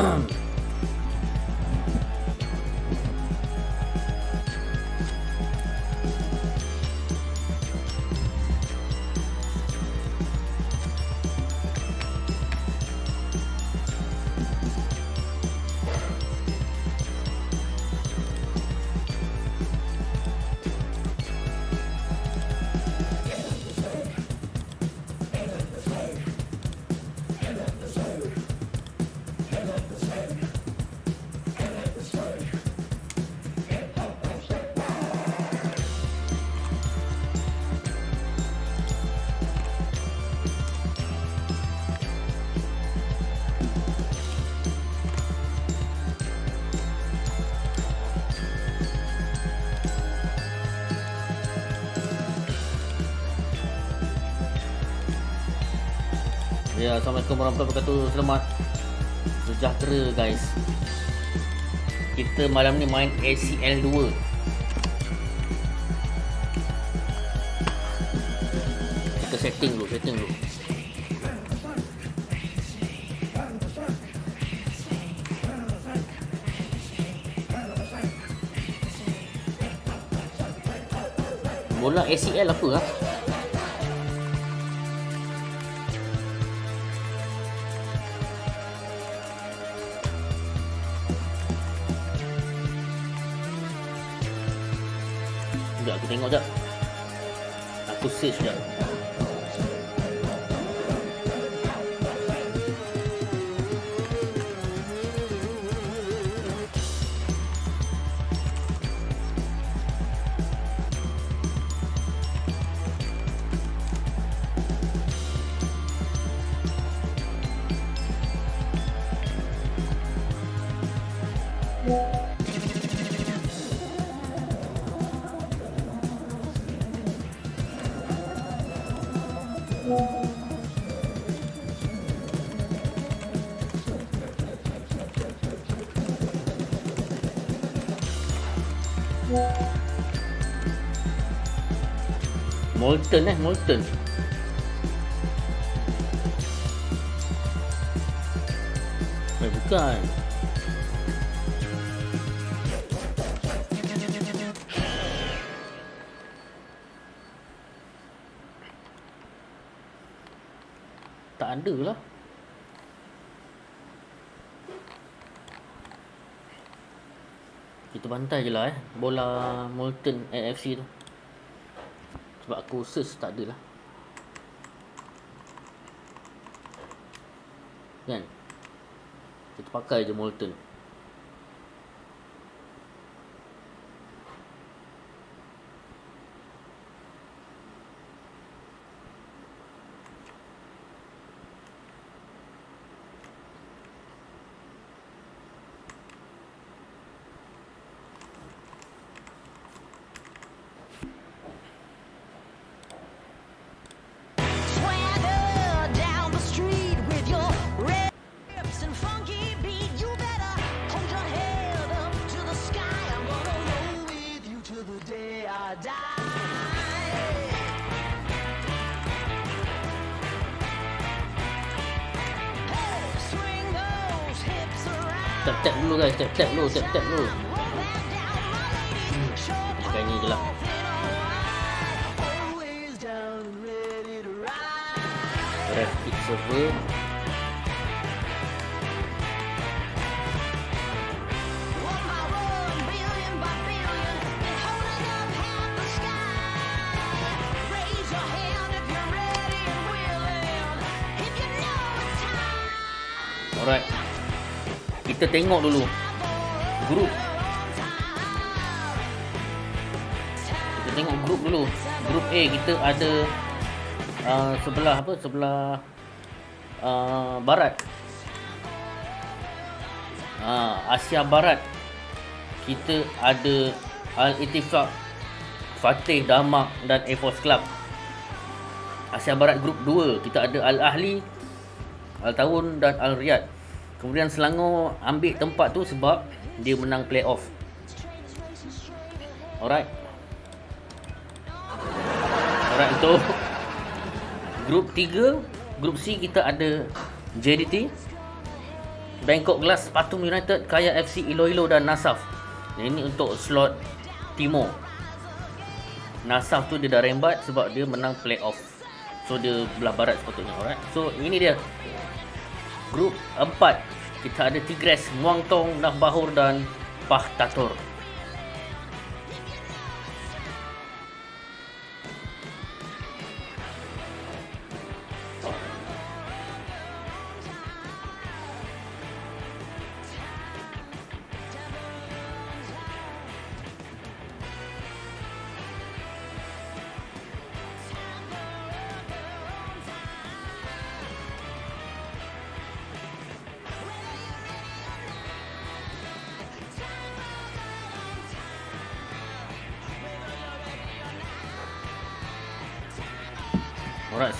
Um Assalamualaikum warahmatullahi wabarakatuh. Selamat sejahtera guys. Kita malam ni main ACL 2. Kita setting dulu, setting dulu. Bola ACL apa ah? Aku search Molten eh, Molten. Eh bukan. Tak ada lah. Kita bantai je lah eh. Bola Molten NFC tu Search tak ada lah Kan? Kita pakai je Molten Tap dulu guys, tap tap dulu, tap tap dulu. Pakai ni je lah. Kick server tengok dulu. Grup Kita tengok grup dulu. Grup A kita ada uh, Sebelah apa? Sebelah uh, Barat. Uh, Asia Barat. Kita ada Al-Ittifaq Fatih Damak dan Air Force Club. Asia Barat Grup 2 Kita ada Al-Ahli Al-Tawun dan Al-Riyad Kemudian Selangor ambil tempat tu sebab dia menang playoff. Alright. Alright untuk grup 3, grup C kita ada JDT, Bangkok Glass, Patum United, Kaya FC, Iloilo dan Nasaf. Ini untuk slot timur. Nasaf tu dia dah rembat sebab dia menang playoff. So dia belah barat sepatutnya, alright. So ini dia. Grup 4. Kita ada Tigres, Muang Bahur dan Pah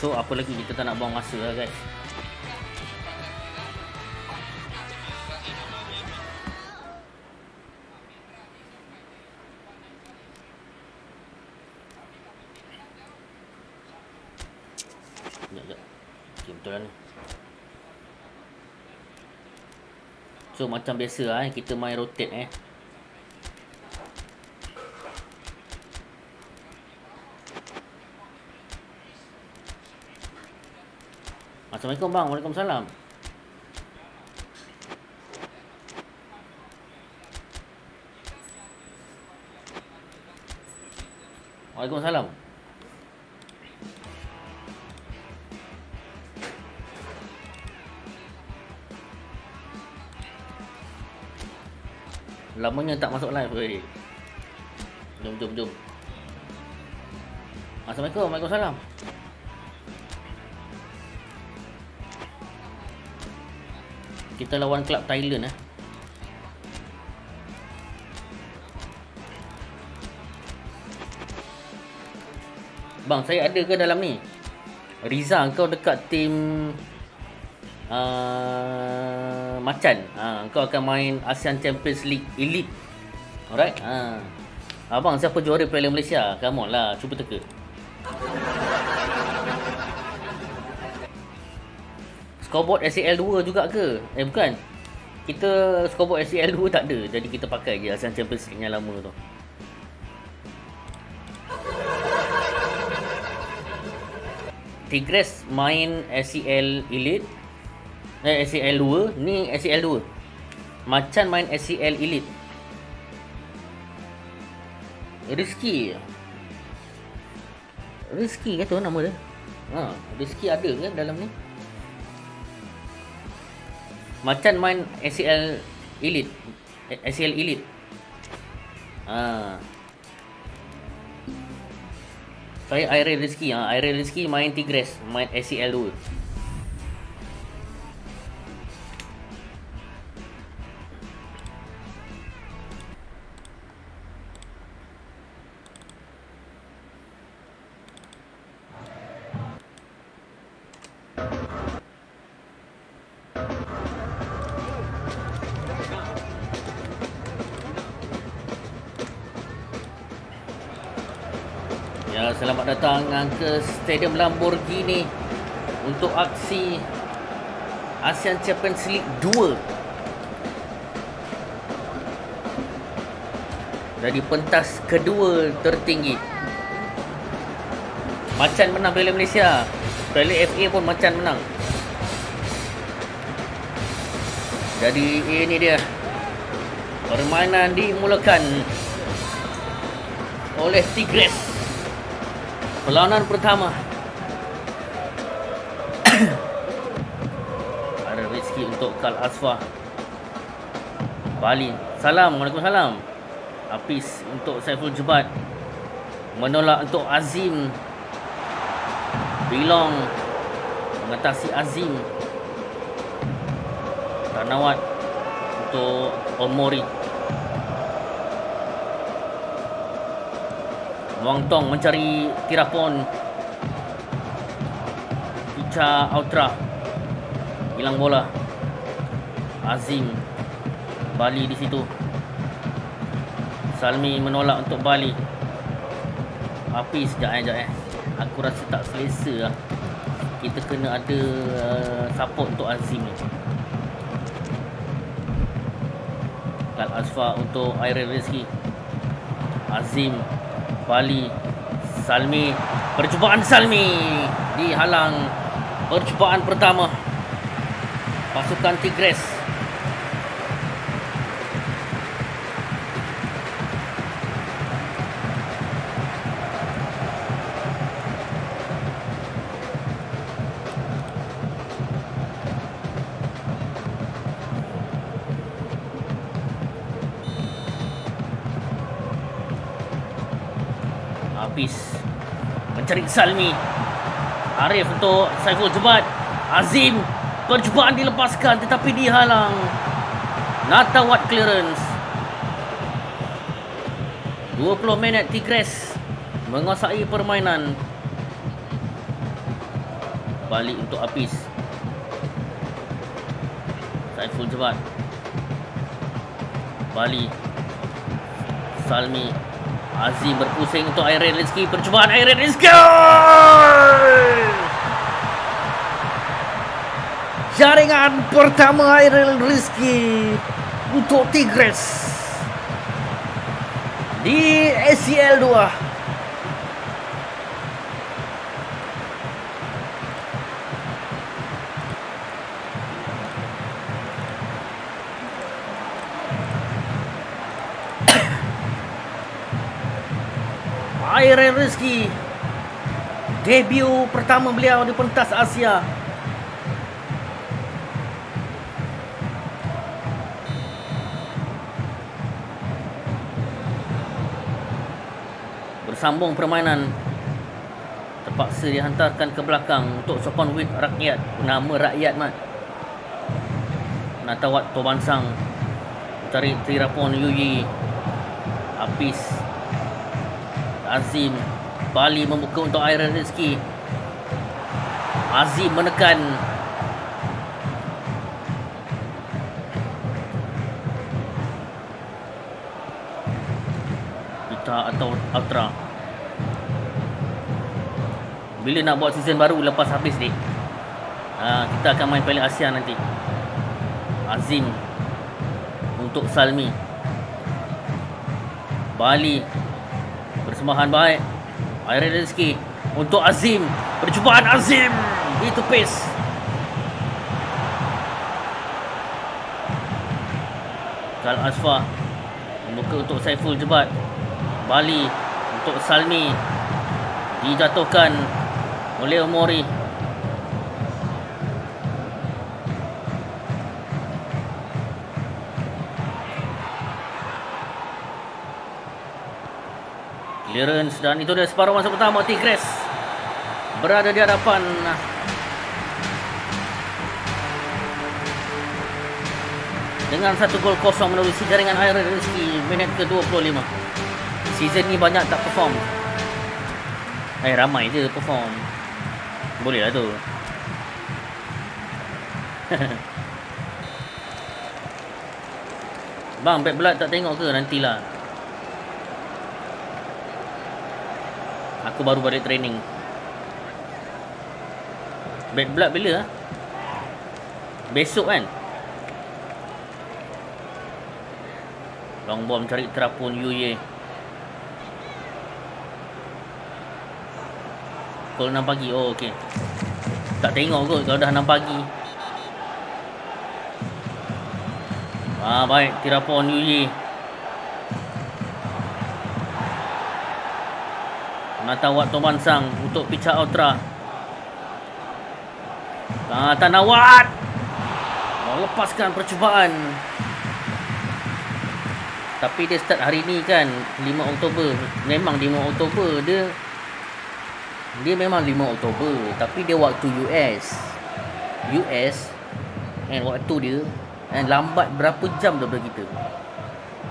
so apa lagi kita tak nak buang masa lah guys. Lah. So macam biasa lah eh, kita main rotate eh. Assalamualaikum bang. Waalaikumsalam. Waalaikumsalam. Lamanya tak masuk live weh. Jom jom jom. Assalamualaikum. Waalaikumsalam. Kita lawan klub Thailand eh. Bang, saya ada ke dalam ni? Riza, kau dekat tim uh, Macan. Ha, kau akan main ASEAN Champions League Elite. Alright? Ha. Abang, siapa juara Piala Malaysia? Come on lah, cuba teka. Scoreboard SEL 2 juga ke? Eh bukan. Kita scoreboard SEL 2 tak ada. Jadi kita pakai je ASEAN Champions League yang lama tu. Tigres main SEL Elite. Eh SEL 2, ni SEL 2. Macan main SEL Elite. Rizky. Rizky ke tu nama dia? Ha, Rizky ada ke dalam ni? Macan main ACL Elite. ACL Elite. Ha. Saya Airel Rizky ha. Airel Rizky main Tigres, main ACL 2. Ke Stadium Lamborghini untuk aksi ASEAN Champions League 2. Dari pentas kedua tertinggi. Macan menang Piala Malaysia. Piala FA pun Macan menang. Jadi ini dia. Permainan dimulakan oleh Tigres. Perlawanan pertama. Ada rezeki untuk Kal Asfa Bali. Salam. Waalaikumsalam. Apis untuk Saiful Jebat Menolak untuk Azim. Bilong. Mengatasi Azim. Tanawat Untuk Omori Wang Tong mencari Tirapon. Icha Ultra. Hilang bola. Azim Bali di situ. Salmi menolak untuk Bali Api sekejap eh, sekejap eh. Aku rasa tak selesa lah. Kita kena ada uh, support untuk Azim ni. Kal Asfa untuk Airin Rizki. Azim Bali Salmi Percubaan Salmi Dihalang Percubaan pertama. Pasukan Tigres Salmi Arif untuk Saiful Jebat Azim Percubaan dilepaskan tetapi dihalang. Nata Watt clearance. 20 minit Tigres Menguasai permainan. Balik untuk Apis. Saiful Jebat Bali Salmi Azim berpusing untuk Airin Rizki Percubaan Airin Rizki Jaringan pertama Airin Rizki Untuk Tigres Di ACL 2 Airin Rizki Debut pertama beliau di pentas Asia. Bersambung permainan Terpaksa dihantarkan ke belakang Untuk sokong win rakyat Nama rakyat mat. Natawat Tobansang Cari Tirapon Yuyi Apis Azim. Bali membuka untuk Airan Rizki Azim menekan. Pita atau Ultra. Bila nak buat season baru lepas habis ni ha, Kita akan main Piala Asia nanti. Azim Untuk Salmi. Bali Persembahan baik. Airin Rizki Untuk Azim. Percubaan Azim. Itu pace Kal Asfa Membuka untuk Saiful Jebat. Bali. Untuk Salmi. Dijatuhkan Oleh Omori dan itu dia separuh masa pertama Tigres berada di hadapan dengan satu gol kosong menerusi jaringan air Rizki minit ke-25 season ni banyak tak perform eh ramai je perform boleh lah tu Bang, Bad Blood tak tengok ke? Nantilah. Aku baru balik training. Bad Blood bila ah? Besok kan? Long Bomb cari terapun Yuye. Pukul 6 pagi. Oh, okey. Tak tengok kot kalau dah 6 pagi. Ah, baik. Tirapon Yuye. Natawat Tomansang untuk Picha Ultra. Ah, Tanawat. Melepaskan percubaan. Tapi dia start hari ni kan 5 Oktober. Memang 5 Oktober dia dia memang 5 Oktober tapi dia waktu US. US and waktu dia and lambat berapa jam daripada kita.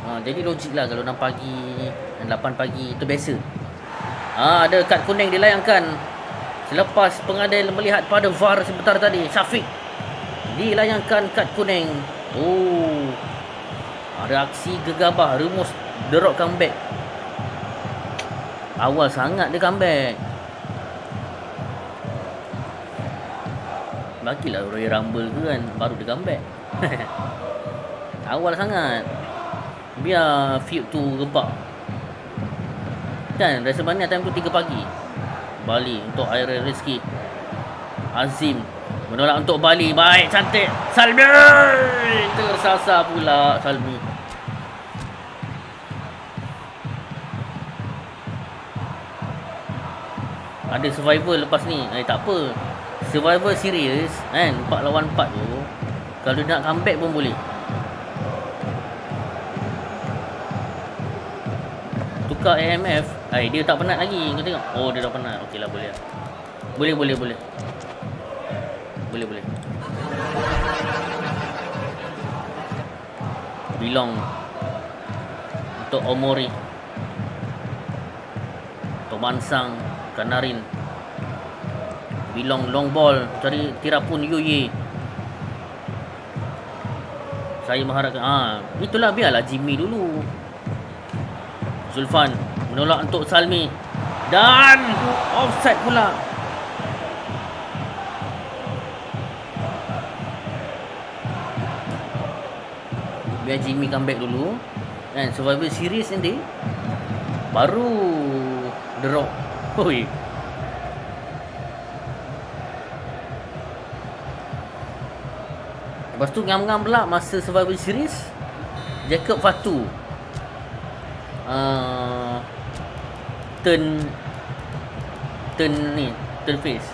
Ha, jadi logik lah kalau 6 pagi dan 8 pagi itu biasa. Ha, ada kad kuning dilayangkan selepas pengadil melihat pada VAR sebentar tadi. Syafiq dilayangkan kad kuning. Oh. Reaksi gegabah rumus The Rock comeback. Awal sangat dia comeback. Bagilah Royal Rumble ke kan baru dia comeback. Awal sangat. Biar feud tu rebak. Kan WrestleMania time tu 3 pagi. Bali untuk Iron Rizky. Azim menolak untuk Bali. Baik cantik. Salmi tersasar pula Salmi. Ada survivor lepas ni. Eh tak apa. Survivor serius kan 4 lawan 4 tu kalau nak comeback pun boleh. Tukar AMF, ai dia tak penat lagi. Kau tengok. Oh dia dah penat. Okeylah boleh. lah. Boleh boleh boleh. Boleh boleh. Bilong untuk Omori. Tomansang Kanarin Bilong long ball cari tirapun Yuye saya mengharapkan ah itulah biarlah Jimmy dulu Zulfan menolak untuk Salmi. Dan offside pula. Biar Jimmy comeback dulu. Kan survivor series nanti. Baru Rock. Oi. Lepas tu ngam-ngam pula masa Survivor Series. Jacob Fatu. Uh, Turn Turn ni Turn face.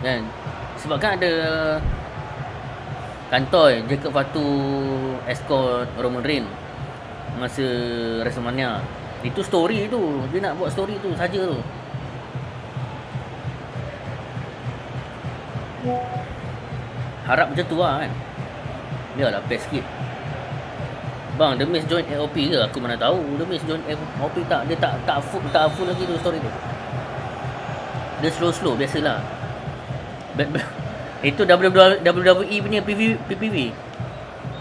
Kan? Sebab kan ada Kantoy Jacob Fatu Escort Roman Reigns Masa WrestleMania. Itu story tu Dia nak buat story tu saja tu. Harap macam tu lah kan. Biarlah best sikit Bang, The Miz join AOP ke? Aku mana tahu The Miz join AOP tak Dia tak tak full, tak full lagi tu story tu Dia slow-slow, biasalah Itu WWE WWE punya PPV, PPV.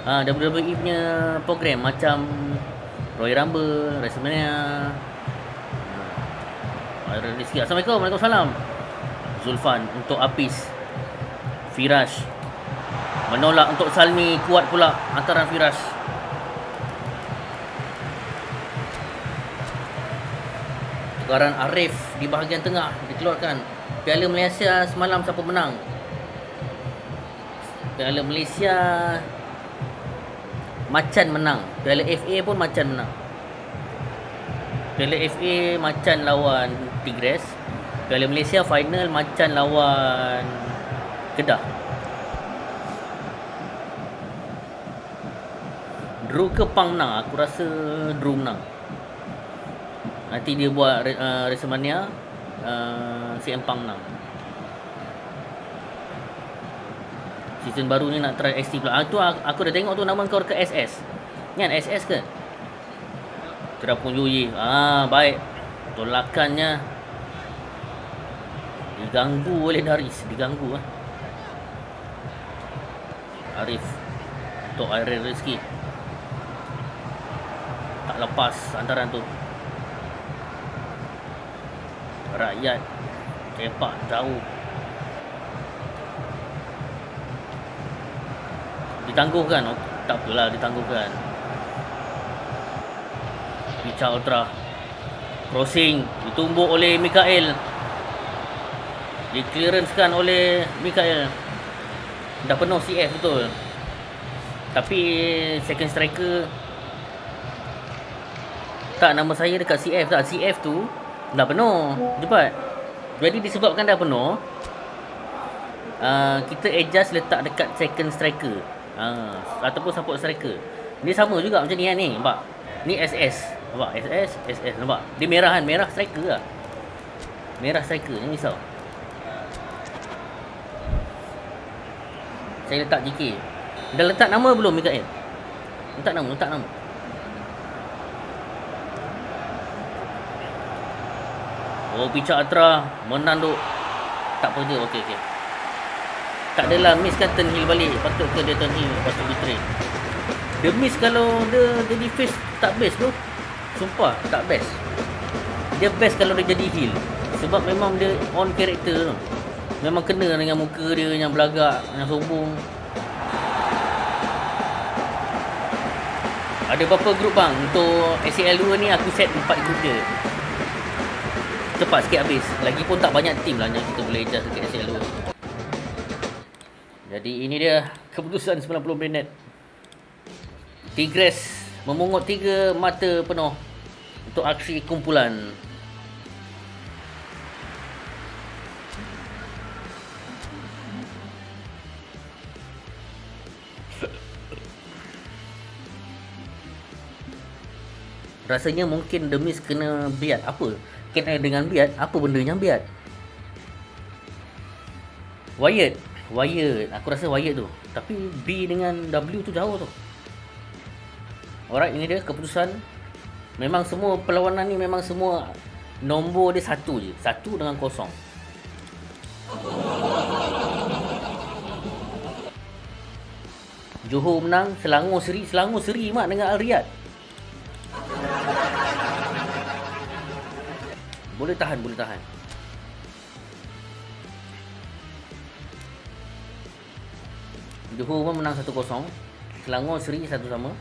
Ha, WWE punya program Macam Royal Rumble, WrestleMania Ha. Assalamualaikum. Waalaikumsalam. Zulfan untuk Apis. Firash menolak untuk Salmi kuat pula antara Firash. Tukaran Arif di bahagian tengah dikeluarkan. Piala Malaysia semalam siapa menang? Piala Malaysia Macan menang. Piala FA pun Macan menang. Piala FA Macan lawan Tigres. Piala Malaysia final Macan lawan Kedah. Drew ke Pang menang? Aku rasa Drew menang. Nanti dia buat uh, WrestleMania uh, CM Pang menang. Season baru ni nak try ST pula. Ah, tu aku, aku dah tengok tu nama kau ke SS. Kan SS ke? Terapun Yuyi. Ah, baik. Tolakannya diganggu oleh Daris, diganggu ah. Arif untuk Irene Rizky. Tak lepas antaran tu. Rakyat kepak jauh. Ditangguhkan. Oh, tak apalah ditangguhkan. Picha Ultra. Crossing ditumbuk oleh Mikael. Clearancekan oleh Mikael. Dah penuh CF betul. Tapi second striker tak nama saya dekat CF tak. CF tu dah penuh. Cepat. Jadi disebabkan dah penuh uh, kita adjust letak dekat second striker. Uh, ataupun support striker. Ni sama juga macam ni kan ni. Nampak? Ni SS. Nampak? SS, SS. Nampak? Dia merah kan? Merah striker lah. Merah striker. Jangan risau. Saya letak JK. Dah letak nama belum Mikael? Letak nama, letak nama. Oh, Picha Atra menang. Tak apa. Okey, okey. Tak adalah miss kan turn heel balik. Patut ke dia turn heel lepas tu betray. Dia miss kalau dia jadi face tak best tu. Sumpah, tak best. Dia best kalau dia jadi heel. Sebab memang dia on character. Memang kena dengan muka dia yang belagak, yang sombong. Ada berapa grup bang? Untuk SAL 2 ni aku set 4 grup je. Cepat sikit habis. Lagipun tak banyak tim lah yang kita boleh adjust dekat SAL 2. Jadi ini dia keputusan 90 minit. Tigres memungut tiga mata penuh untuk aksi kumpulan. Rasanya mungkin Demis kena biat apa? Kena dengan biat, apa benda yang biat? Wired. Wired. Aku rasa wired tu. Tapi B dengan W tu jauh tu. Alright, ini dia keputusan. Memang semua perlawanan ni memang semua nombor dia satu je. Satu dengan kosong. Johor menang, Selangor seri, Selangor seri mak dengan Al Riyad. Boleh tahan, boleh tahan. Johor pun menang 1-0. Selangor seri satu sama.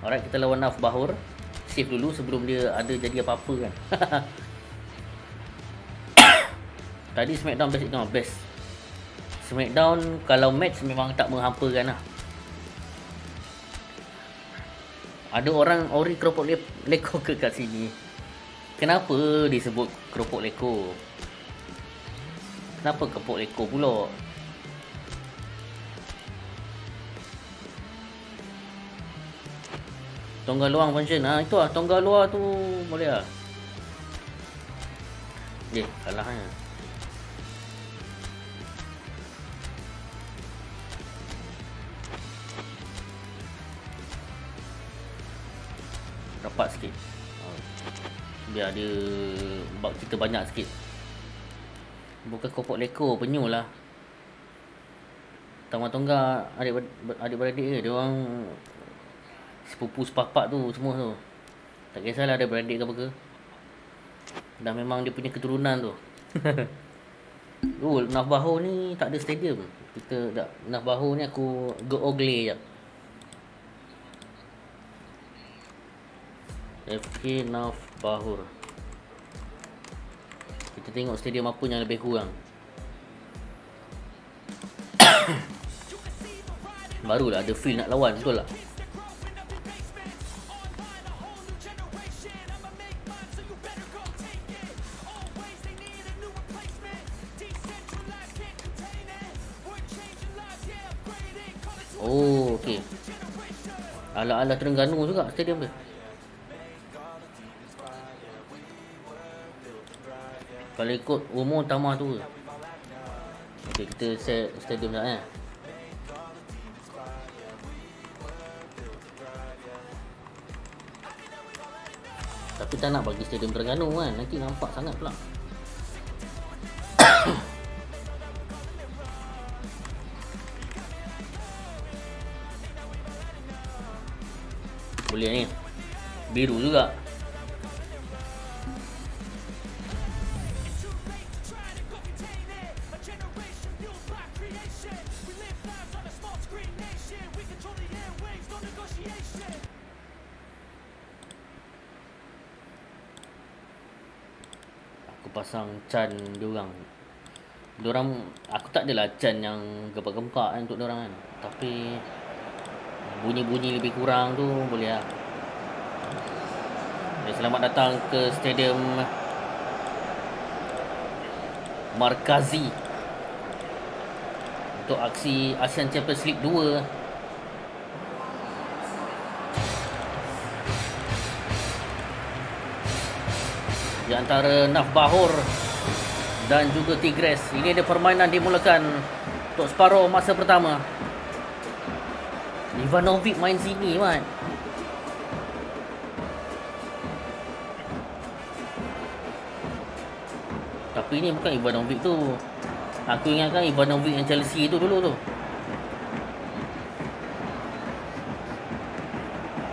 Alright, kita lawan Naf Bahur. Save dulu sebelum dia ada jadi apa-apa kan. Tadi Smackdown best no, best. Smackdown kalau match memang tak menghampakan lah. Ada orang ori keropok le- leko ke kat sini. Kenapa disebut keropok leko? Kenapa keropok leko pula? Tonggal luang function. Ha, itu lah. Tonggal luar tu boleh lah. Eh, kalahnya. Rapat sikit. Biar dia bab kita banyak sikit. Bukan kopok leko, penyu lah. Tongga-tongga adik adik-beradik ke dia orang sepupu sepapak tu semua tu. Tak kisahlah ada beradik ke apa ke. Dah memang dia punya keturunan tu. oh, Naf Bahor ni tak ada stadium. Kita tak Naf Bahor ni aku go ogle je. FK Naf Bahur. Kita tengok stadium apa yang lebih kurang. Barulah ada feel nak lawan betul tak? Oh, okey. Ala-ala Terengganu juga stadium dia. Kalau ikut umur tambah tu. Okey, kita set stadium dah eh. Tapi tak nak bagi stadium Terengganu kan. Nanti nampak sangat pula. Boleh ni. Biru juga. Pasang can diorang. Diorang aku tak adalah can yang gempak-gempak kan untuk diorang kan. Tapi bunyi-bunyi lebih kurang tu boleh lah. Okay, selamat datang ke stadium Markazi untuk aksi ASEAN Champions League 2 di antara Naf Bahur dan juga Tigres. Ini dia permainan dimulakan untuk separuh masa pertama. Ivanovic main sini kan. Tapi ini bukan Ivanovic tu. Aku ingatkan Ivanovic yang Chelsea tu dulu tu.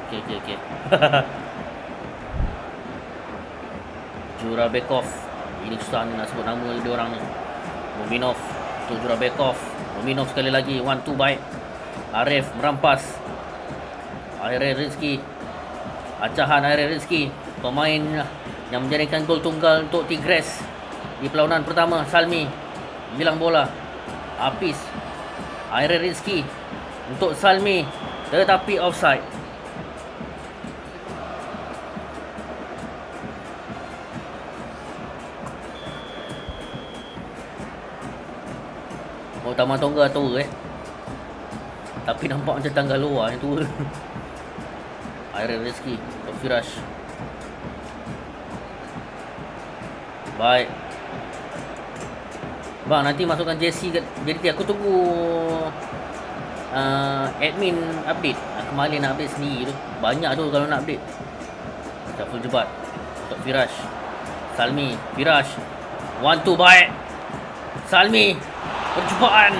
Okey okey okey. Jurabekov. Ini susah ni nak sebut nama dia orang ni. Muminov. Untuk Jurabekov. Muminov sekali lagi. One two baik. Arif merampas. Aire Rizki. Acahan Aire Rizki. Pemain yang menjadikan gol tunggal untuk Tigres di perlawanan pertama. Salmi bilang bola. Apis. Aire Rizki untuk Salmi tetapi offside. Taman Tongga tua eh. Tapi nampak macam tangga luar yang tua. Rizki Untuk Firash. Baik. Bang nanti masukkan JC kat JDT Aku tunggu uh, Admin update. Aku malah nak update sendiri tu. Banyak tu kalau nak update. Syaful Jebat. Untuk Firash. Salmi. Firash. One two baik. Salmi Percubaan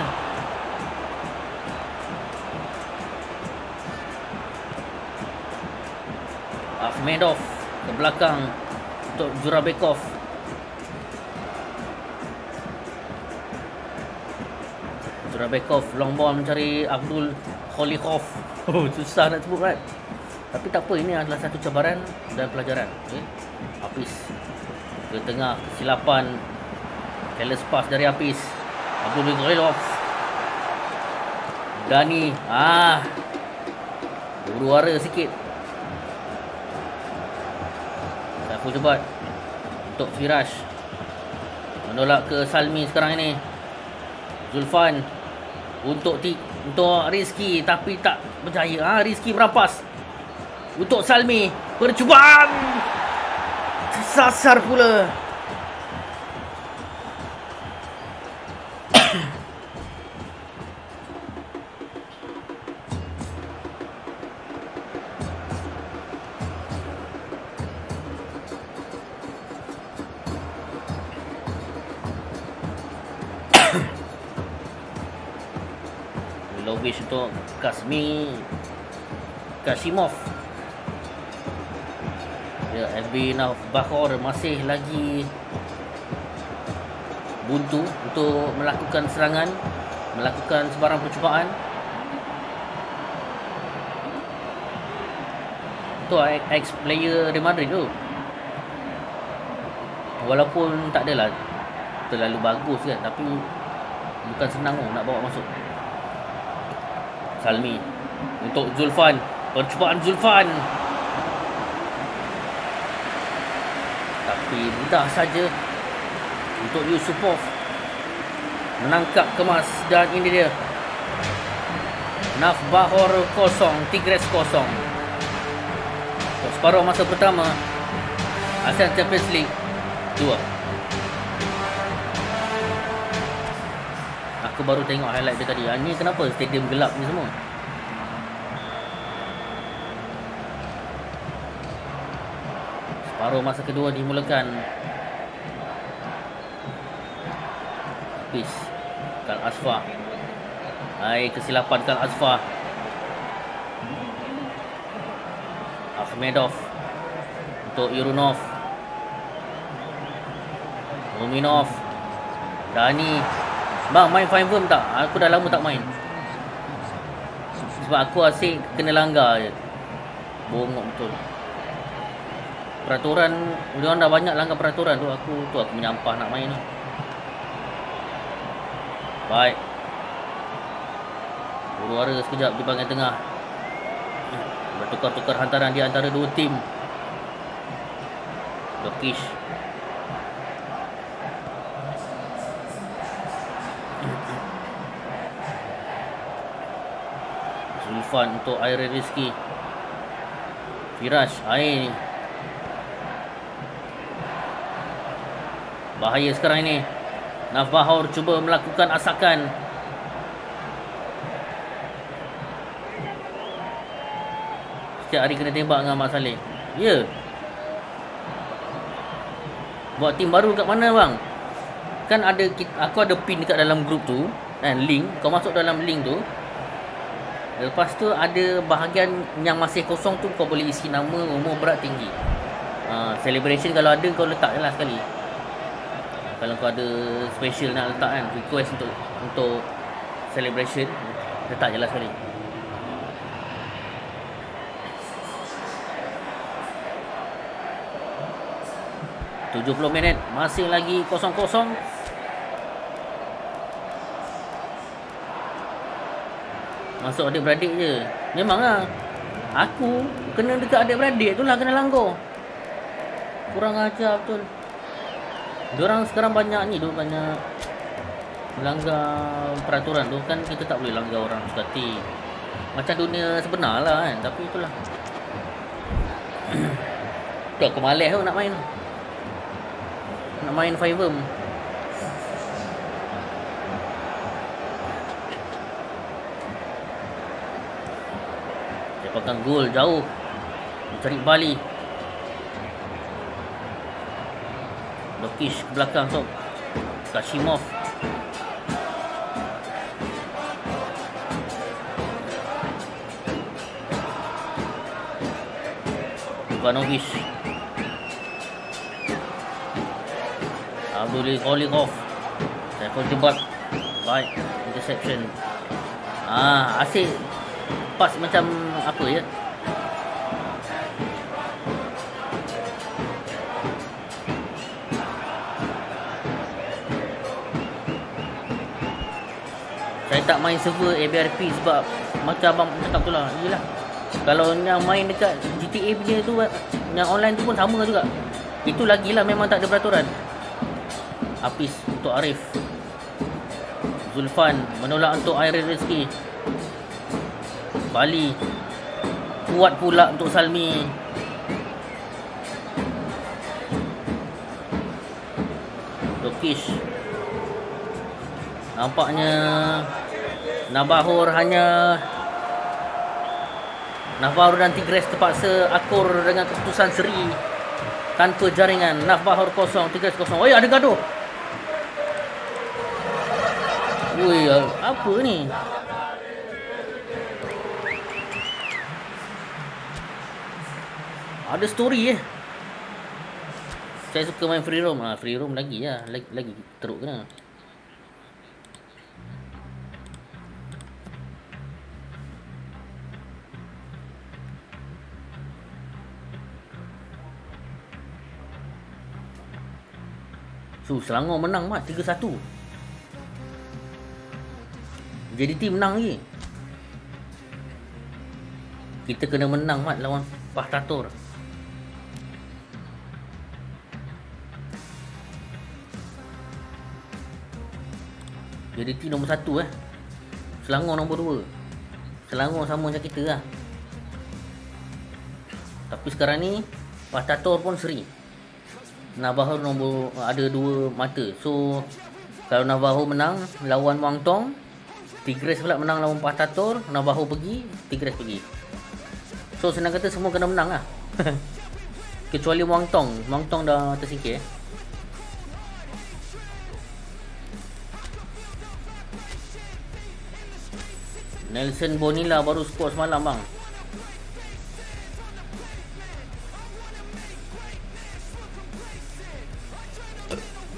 Ahmedov ke belakang untuk Jurabekov. Jurabekov long ball mencari Abdul Kholikov. Oh, susah nak sebut kan. Tapi tak apa, ini adalah satu cabaran dan pelajaran. Okay. Apis ke tengah kesilapan careless pass dari Apis. Abdul Grilov. Dani. Ah. Huru-hara sikit. Saiful Jebat. Untuk Firash. Menolak ke Salmi sekarang ini. Zulfan. Untuk ti untuk Rizki tapi tak berjaya. Ah ha, Rizki merampas. Untuk Salmi. Percubaan. Sasar pula. Milovic untuk Kasmi. Kasimov Ya, FB Naf Bahor masih lagi buntu untuk melakukan serangan melakukan sebarang percubaan. Tu ex player Real Madrid tu. Walaupun tak adalah terlalu bagus kan tapi bukan senang tu nak bawa masuk Salmi. Untuk Zulfan. Percubaan Zulfan. Tapi mudah saja untuk Yusupov menangkap kemas dan ini dia. Naf Bahor kosong Tigres kosong. Separuh masa pertama ASEAN Champions League 2 baru tengok highlight dia tadi. Ah, ni kenapa stadium gelap ni semua? Separuh masa kedua dimulakan. Habis. Kal Asfa. Hai kesilapan Kal Asfa. Ahmedov. Untuk Yurunov. Ruminov. Dani. Bang main Fine Firm tak? Aku dah lama tak main. Sebab aku asyik kena langgar je. Bongok betul. Peraturan dia orang dah banyak langgar peraturan tu aku tu aku menyampah nak main tu. Baik. Huru-hara sekejap di bahagian tengah. Bertukar-tukar hantaran di antara dua tim. Dokish Zulfan untuk air Rizki. Firash air ni. Bahaya sekarang ini. Naf Bahor cuba melakukan asakan. Setiap hari kena tembak dengan Mak Saleh. Ya. Yeah. Buat tim baru kat mana bang? Kan ada Aku ada pin dekat dalam grup tu Kan link. Kau masuk dalam link tu Lepas tu ada bahagian yang masih kosong tu kau boleh isi nama, umur, berat, tinggi. Ha, celebration kalau ada kau letak lah sekali. Kalau kau ada special nak letak kan, request untuk untuk celebration, letak je lah sekali. Tujuh puluh minit, masih lagi kosong-kosong. Masuk adik-beradik je. Memanglah aku kena dekat adik-beradik tu lah kena langgar. Kurang ajar betul. Diorang sekarang banyak ni tu banyak melanggar peraturan tu kan kita tak boleh langgar orang suka hati. Macam dunia sebenar lah kan tapi itulah. tu aku malas tu nak main. Nak main Five Pegang gol jauh. Mencari Bali. Lokish ke belakang tu. Kashimov. Ivanovic. Abdul Kolikov. Saya jebak. Baik. Interception. Ah, asyik pas macam apa ya? Saya tak main server ABRP sebab macam abang cakap tu lah. Yelah. Kalau yang main dekat GTA punya tu yang online tu pun sama juga. Itu lagi lah memang tak ada peraturan. Apis untuk Arif. Zulfan menolak untuk Airin Rezeki. Bali kuat pula untuk Salmi Lokish Nampaknya Nabahur hanya Navahur dan Tigres terpaksa akur dengan keputusan seri tanpa jaringan. Navahur kosong, Tigres kosong. Ya, ada gaduh. Woi, apa ni? Ada story eh. Saya suka main free roam. Ah, free roam lagi lah. Lagi, lagi teruk kena. So, Selangor menang mat 3-1. JDT menang lagi. Kita kena menang mat lawan Pahtatur. JDT nombor 1 eh. Selangor nombor 2. Selangor sama macam kita lah. Tapi sekarang ni Pahtatur pun seri. Navajo nombor ada dua mata. So kalau Navajo menang lawan Wang Tong, Tigres pula menang lawan Pahtatur, Navajo pergi, Tigres pergi. So senang kata semua kena menang lah. Kecuali Wang Tong. Wang Tong dah tersingkir eh. Nelson Bonilla baru skor semalam bang.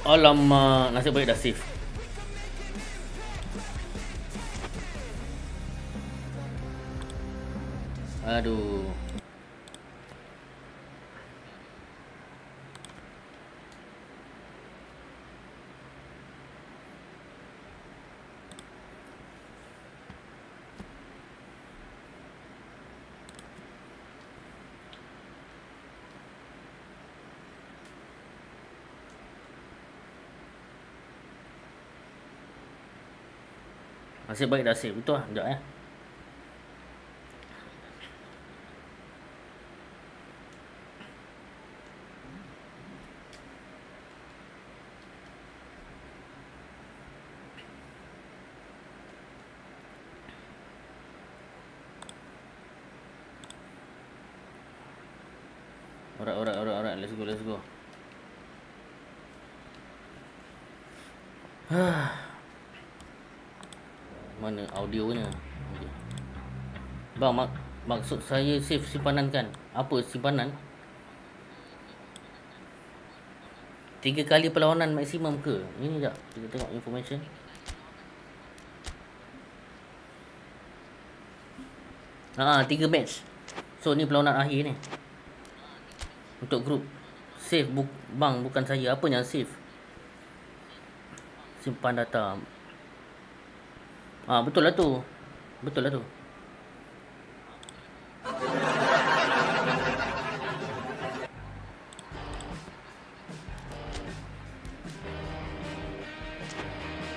Alamak, nasib baik dah save. Aduh. Nasib baik dah save. Betul lah. Sekejap eh. Alright, alright, alright, alright. Let's go, let's go. Mana audionya? Okay. Bang, mak maksud saya save simpanan kan? Apa simpanan? Tiga kali perlawanan maksimum ke? Ini tak? Kita tengok information. Ah, tiga match. So ni perlawanan akhir ni. Untuk grup Save bu bang bukan saya. Apa yang save? Simpan data. Ah betul lah tu. Betul lah tu.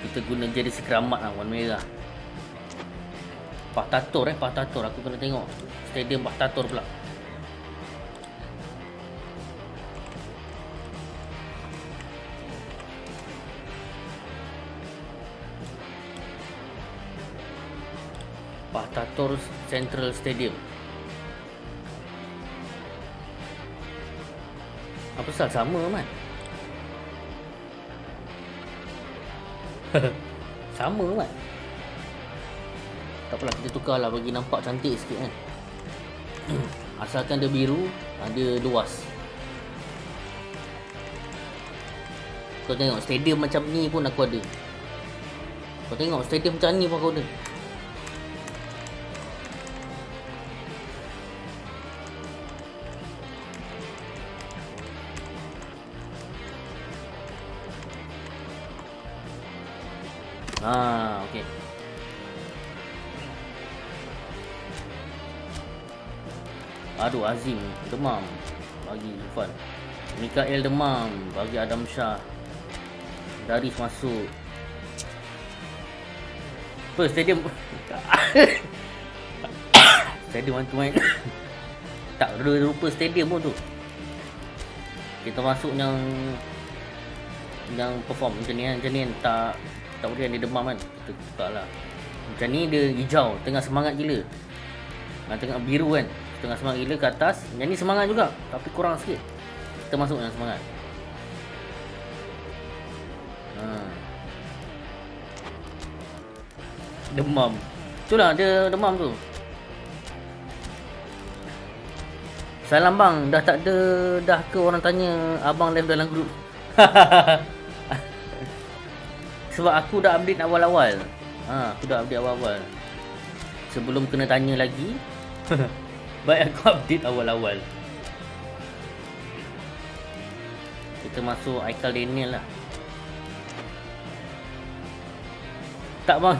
Kita guna jadi sekeramat lah warna merah. Pahtator eh, Pahtator. Aku kena tengok. Stadium Pahtator pula. Pahtator Central Stadium. Apa pasal sama man? sama man. Tak apalah kita tukar lah bagi nampak cantik sikit kan. Asalkan dia biru, dia luas. Kau tengok stadium macam ni pun aku ada. Kau tengok stadium macam ni pun aku ada. Azim demam. Bagi Zufan. Mikael demam. Bagi Adam Shah. Daris masuk. Apa stadium? Stadium tu main. Tak ada rupa stadium pun tu. Kita masuk yang Yang perform. Macam ni kan Macam ni kan tak Tak boleh dia demam kan. Kita tukar lah. Macam ni dia hijau Tengah semangat gila. Tengah biru kan Tengah semangat gila ke atas. Yang ni semangat juga Tapi kurang sikit. Kita masuk yang semangat. Ha. Demam. Itulah dia demam tu. Salam bang Dah tak ada Dah ke orang tanya Abang live dalam grup. Sebab aku dah update awal-awal. Ha, Aku dah update awal-awal. Sebelum kena tanya lagi Baik aku update awal-awal. Kita masuk Aikal Daniel lah. Tak bang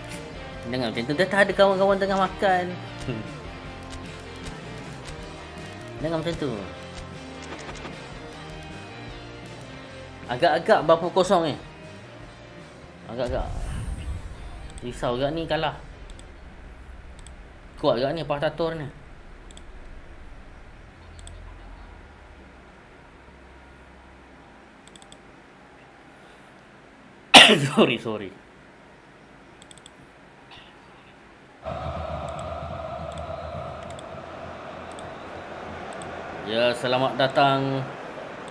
Jangan macam tu. Dah tak ada kawan-kawan tengah makan. Hmm. Jangan macam tu. Agak-agak berapa kosong ni? Agak-agak. Risau agak ni kalah. Kuat agak ni Pahtator ni sorry sorry Ya, selamat datang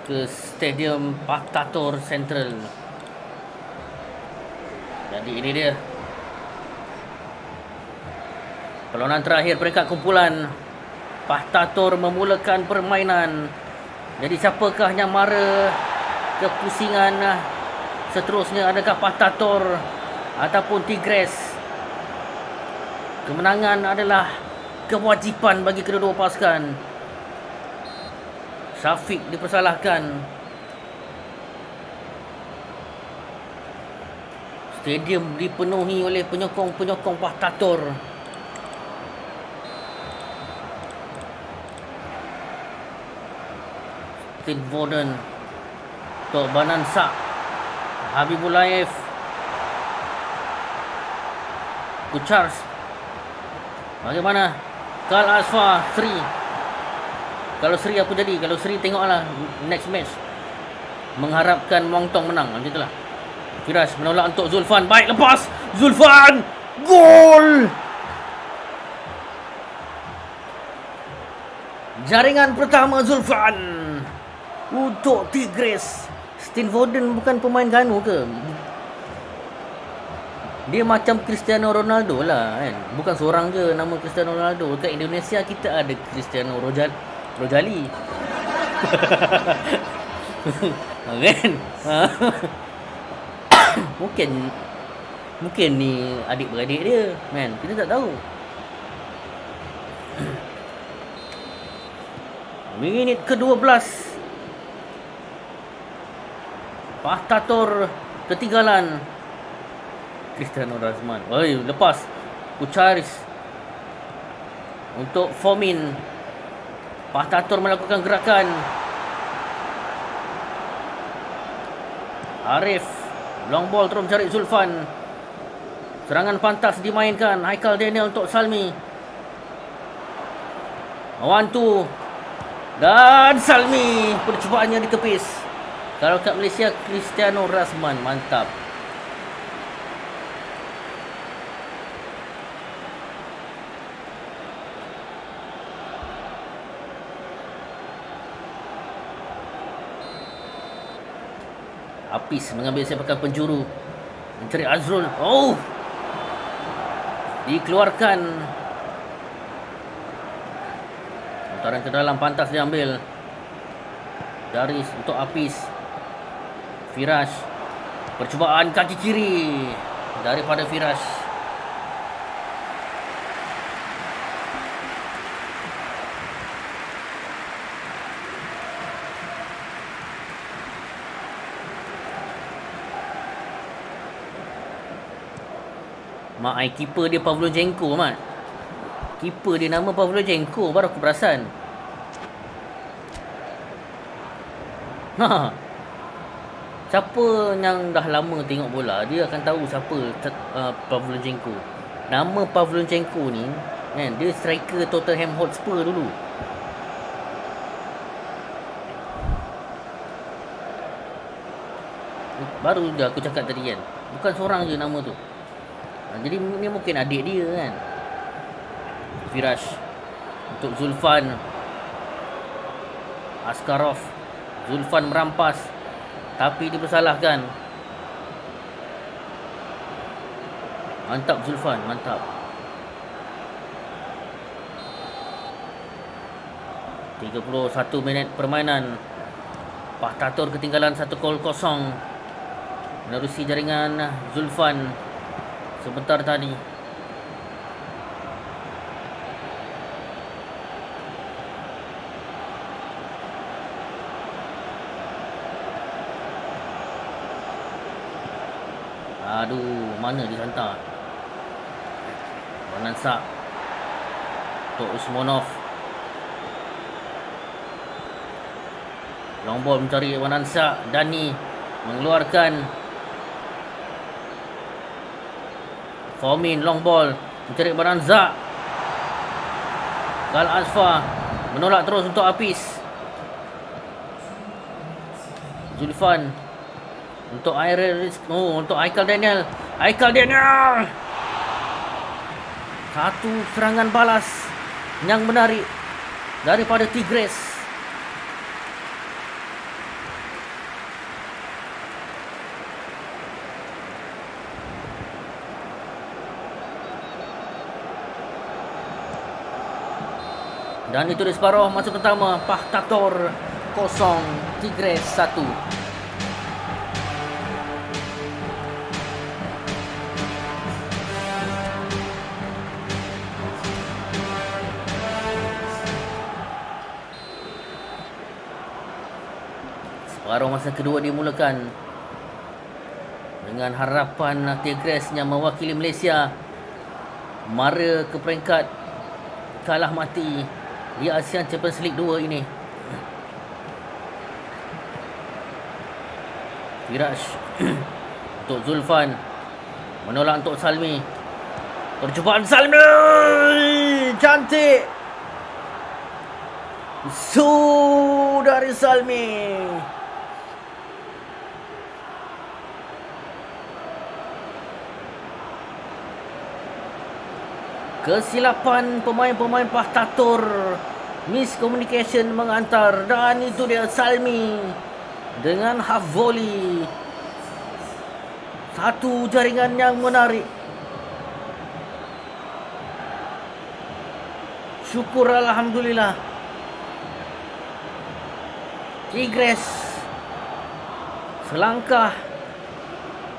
ke Stadium Pahtator Central. Jadi ini dia. Perlawanan terakhir peringkat kumpulan. Pahtator memulakan permainan. Jadi siapakah yang mara kepusingan seterusnya adakah Pahtator ataupun Tigres? Kemenangan adalah kewajipan bagi kedua-dua pasukan. Syafiq dipersalahkan. Stadium dipenuhi oleh penyokong-penyokong Pahtator. Tin Foden Tok Banan Sak Habibulaev Kuchars Bagaimana? Kal Asfa Sri. Kalau Sri apa jadi? Kalau Sri tengoklah Next match. Mengharapkan Wong Tong menang. Macam itulah. Firas menolak untuk Zulfan. Baik lepas. Zulfan! Gol! Jaringan pertama Zulfan. Untuk Tigres Stin Foden bukan pemain Ganu ke? Dia macam Cristiano Ronaldo lah kan? Bukan seorang je nama Cristiano Ronaldo. Kat Indonesia kita ada Cristiano Rojal Rojali. Kan? Ha. Mungkin Mungkin ni adik-beradik dia kan? Kita tak tahu. Minit ke-12 Pahtator ketinggalan. Cristiano Razman. Oi, lepas. Kucharis. Untuk Fomin. Pahtator melakukan gerakan. Arif. Long ball terus mencari Zulfan. Serangan pantas dimainkan. Haikal Daniel untuk Salmi. One two. Dan Salmi. Percubaannya ditepis. Kalau kat Malaysia, Cristiano Razman. Mantap. Apis mengambil sepakan penjuru. Mencari Azrul. Oh! Dikeluarkan. Putaran ke dalam pantas diambil. Daris untuk Apis. Firash. Percubaan kaki kiri daripada Firash. Mak ai keeper dia Pavlojenko mat. Keeper dia nama Pavlojenko baru aku perasan. Ha. Siapa yang dah lama tengok bola, dia akan tahu siapa uh, Pavlojenko. Nama Pavlojenko ni kan, dia striker Tottenham Hotspur dulu. Baru je aku cakap tadi kan. Bukan seorang je nama tu. Ha, jadi ni mungkin adik dia kan. Firash untuk Zulfan Askarov Zulfan merampas tapi dipersalahkan mantap Zulfan mantap. Tiga puluh satu minit permainan. Pahtatur ketinggalan satu gol kosong. Menerusi jaringan Zulfan. Sebentar tadi Aduh, mana dia hantar? Wanansa untuk Usmonov. Long ball mencari Wanansa. Dani mengeluarkan Fomin long ball mencari Wanansa. Gal Asfa menolak terus untuk Apis. Zulfan untuk Iris oh untuk Aikal Daniel Aikal Daniel. Satu serangan balas yang menarik daripada Tigres. Dan itu di separuh masa pertama. Pahtator kosong Tigres satu Masa kedua dimulakan dengan harapan Tigres yang mewakili Malaysia mara ke peringkat kalah mati di ASEAN Champions League 2 ini. Firash untuk Zulfan menolak untuk Salmi. Percubaan Salmi cantik. Su dari Salmi. Kesilapan pemain-pemain Pahtatur Miscommunication mengantar. Dan itu dia Salmi. Dengan half volley Satu jaringan yang menarik. Syukur Alhamdulillah. Tigres. Selangkah.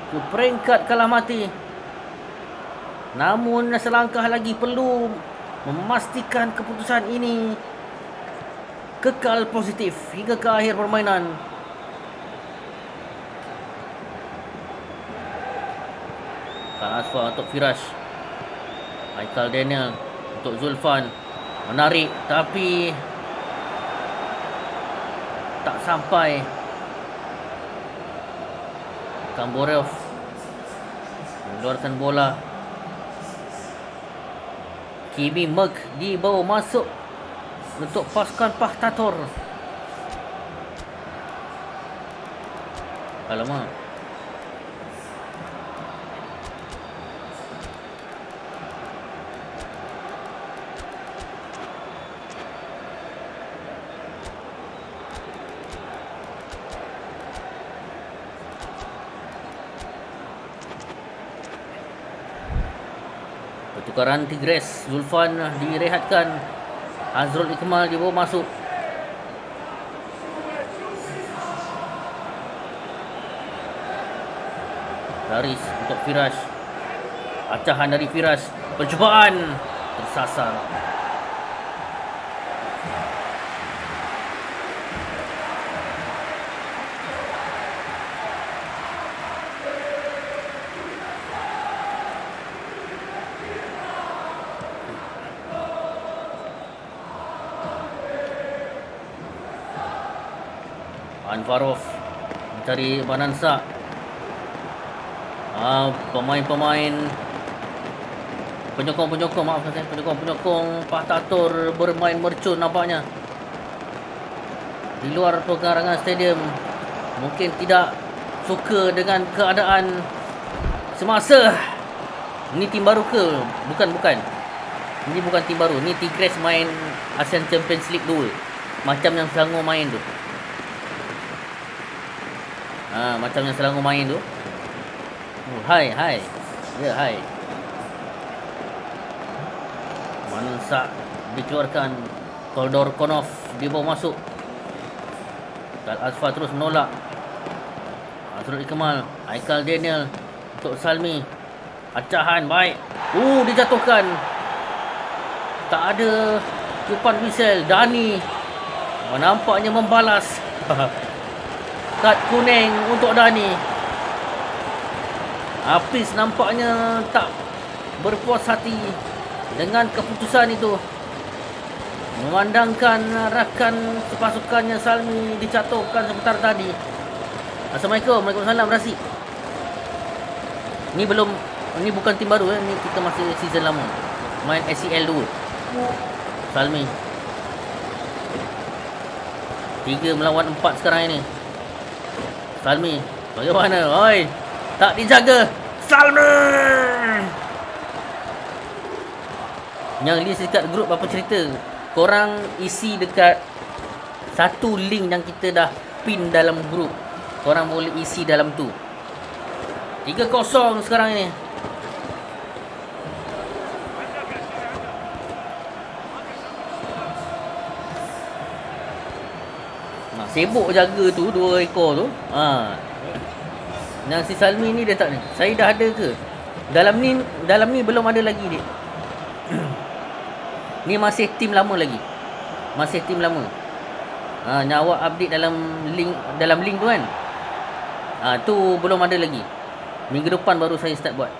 Ke peringkat kalah mati Namun selangkah lagi perlu memastikan keputusan ini kekal positif hingga ke akhir permainan. Kalasfa untuk Firash. Michael Daniel untuk Zulfan. Menarik tapi tak sampai Kamborev mengeluarkan bola Kimi Merk dibawa masuk untuk pasukan Pahtator. Alamak. Pertukaran Tigres Zulfan direhatkan. Azrul Ikmal dibawa masuk. Haris untuk Firash. Acahan dari Firash. Percubaan Tersasar Anvarov mencari Banansa. Ah, pemain-pemain. Penyokong-penyokong maaf saya penyokong-penyokong. Pahtator bermain mercun nampaknya. Di luar perkarangan stadium. Mungkin tidak suka dengan keadaan semasa. Ini tim baru ke? Bukan bukan. Ini bukan tim baru. Ni Tigres main ASEAN Champions League 2 macam yang Selangor main tu Ha, macam yang Selangor main tu. Oh, hai, hai. Ya, hai. Mansa dikeluarkan. Koldor Konov dibawa masuk. Tal Asfa terus menolak. Azrul Ikmal. Aikal Daniel. Untuk Salmi. Acahan baik. Uh, dijatuhkan. Tak ada tiupan whistle. Dani. Oh, nampaknya membalas. Kad kuning untuk Dani. Hafiz nampaknya tak berpuas hati dengan keputusan itu. Memandangkan rakan sepasukannya Salmi dicatuhkan sebentar tadi. Assalamualaikum. Waalaikumsalam Rasik. Ni belum ni bukan tim baru eh. Ni kita masih season lama. Main SEL 2. Salmi. 3 melawan 4 sekarang ini. Salmi Bagaimana? Oi Tak dijaga. Salmi! Yang list dekat grup apa cerita? Korang isi dekat Satu link yang kita dah Pin dalam grup. Korang boleh isi dalam tu. 3-0 sekarang ni sibuk jaga tu dua ekor tu. Ha. Yang si Salmi ni dia tak ni. Saya dah ada ke? Dalam ni dalam ni belum ada lagi dia. ni masih tim lama lagi. Masih tim lama. Ha, yang awak update dalam link dalam link tu kan. Ha, tu belum ada lagi. Minggu depan baru saya start buat.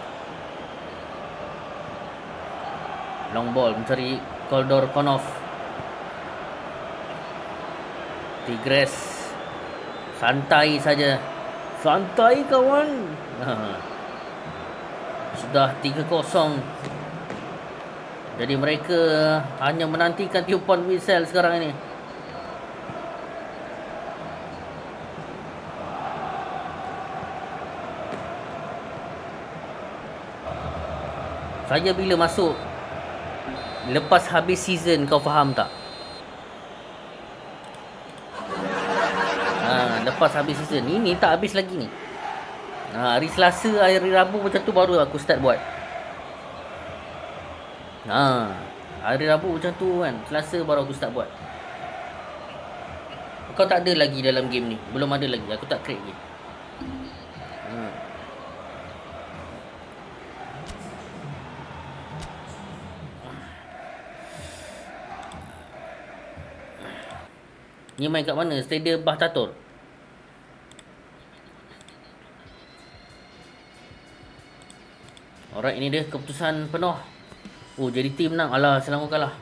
Long ball mencari Koldor Konov. Tigres santai saja. Santai kawan. Ha. Sudah 3-0. Jadi mereka hanya menantikan tiupan whistle sekarang ini. Saya bila masuk lepas habis season kau faham tak? Ha, lepas habis season ni ni tak habis lagi ni. Ha, hari Selasa, hari Rabu macam tu baru aku start buat. Ha, hari Rabu macam tu kan. Selasa baru aku start buat. Kau tak ada lagi dalam game ni. Belum ada lagi. Aku tak create lagi. Ha. Ni main kat mana? Stadium Bahtator. Alright, ini dia keputusan penuh. Oh, jadi tim menang. Alah, Selangor kalah.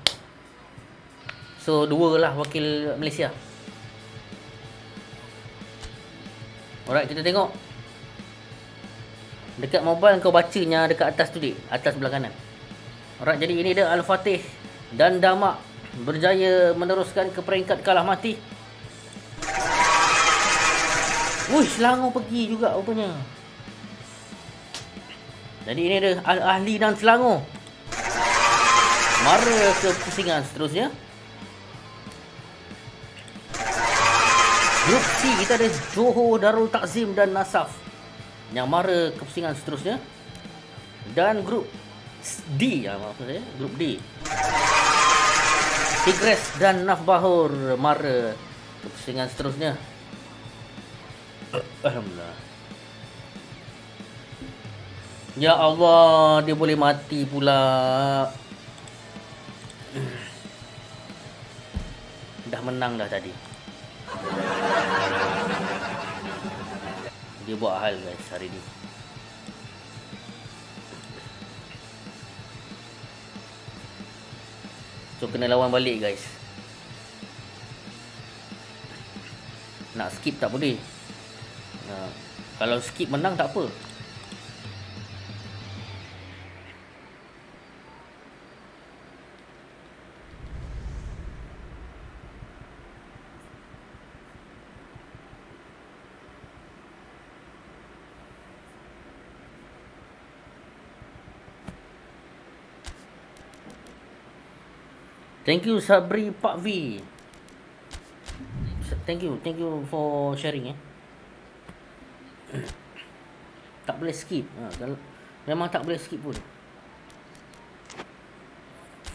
So, dua lah wakil Malaysia. Alright, kita tengok. Dekat mobile kau bacanya dekat atas tu dik. Atas sebelah kanan. Alright, jadi ini dia Al-Fatih dan Damak berjaya meneruskan ke peringkat kalah mati. Wush, Selangor pergi juga rupanya. Jadi ini dia Al-Ahli dan Selangor. Mara ke pusingan seterusnya. Grup C kita ada Johor Darul Takzim dan Nasaf. Yang mara ke pusingan seterusnya. Dan grup D, ya, maksud saya, grup D. Tigres dan Nafbahur mara ke pusingan seterusnya. Alhamdulillah. Ya Allah, dia boleh mati pula. Dah menang dah tadi. Dia buat hal guys hari ni. So kena lawan balik guys. Nak skip tak boleh. Ha, kalau skip menang tak apa. Thank you Sabri Pak V. Thank you, thank you for sharing eh. Tak boleh skip. Ha, kalau memang tak boleh skip pun.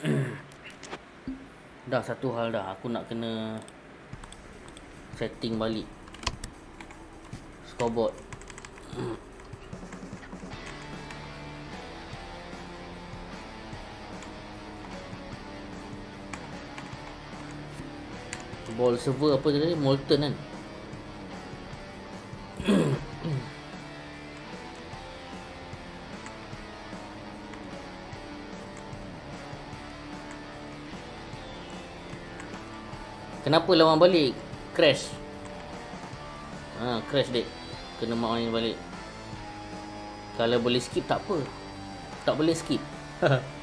dah satu hal dah aku nak kena setting balik scoreboard. ball server apa tadi molten kan Kenapa lawan balik? Crash. Ha, crash dek. Kena main balik. Kalau boleh skip tak apa. Tak boleh skip.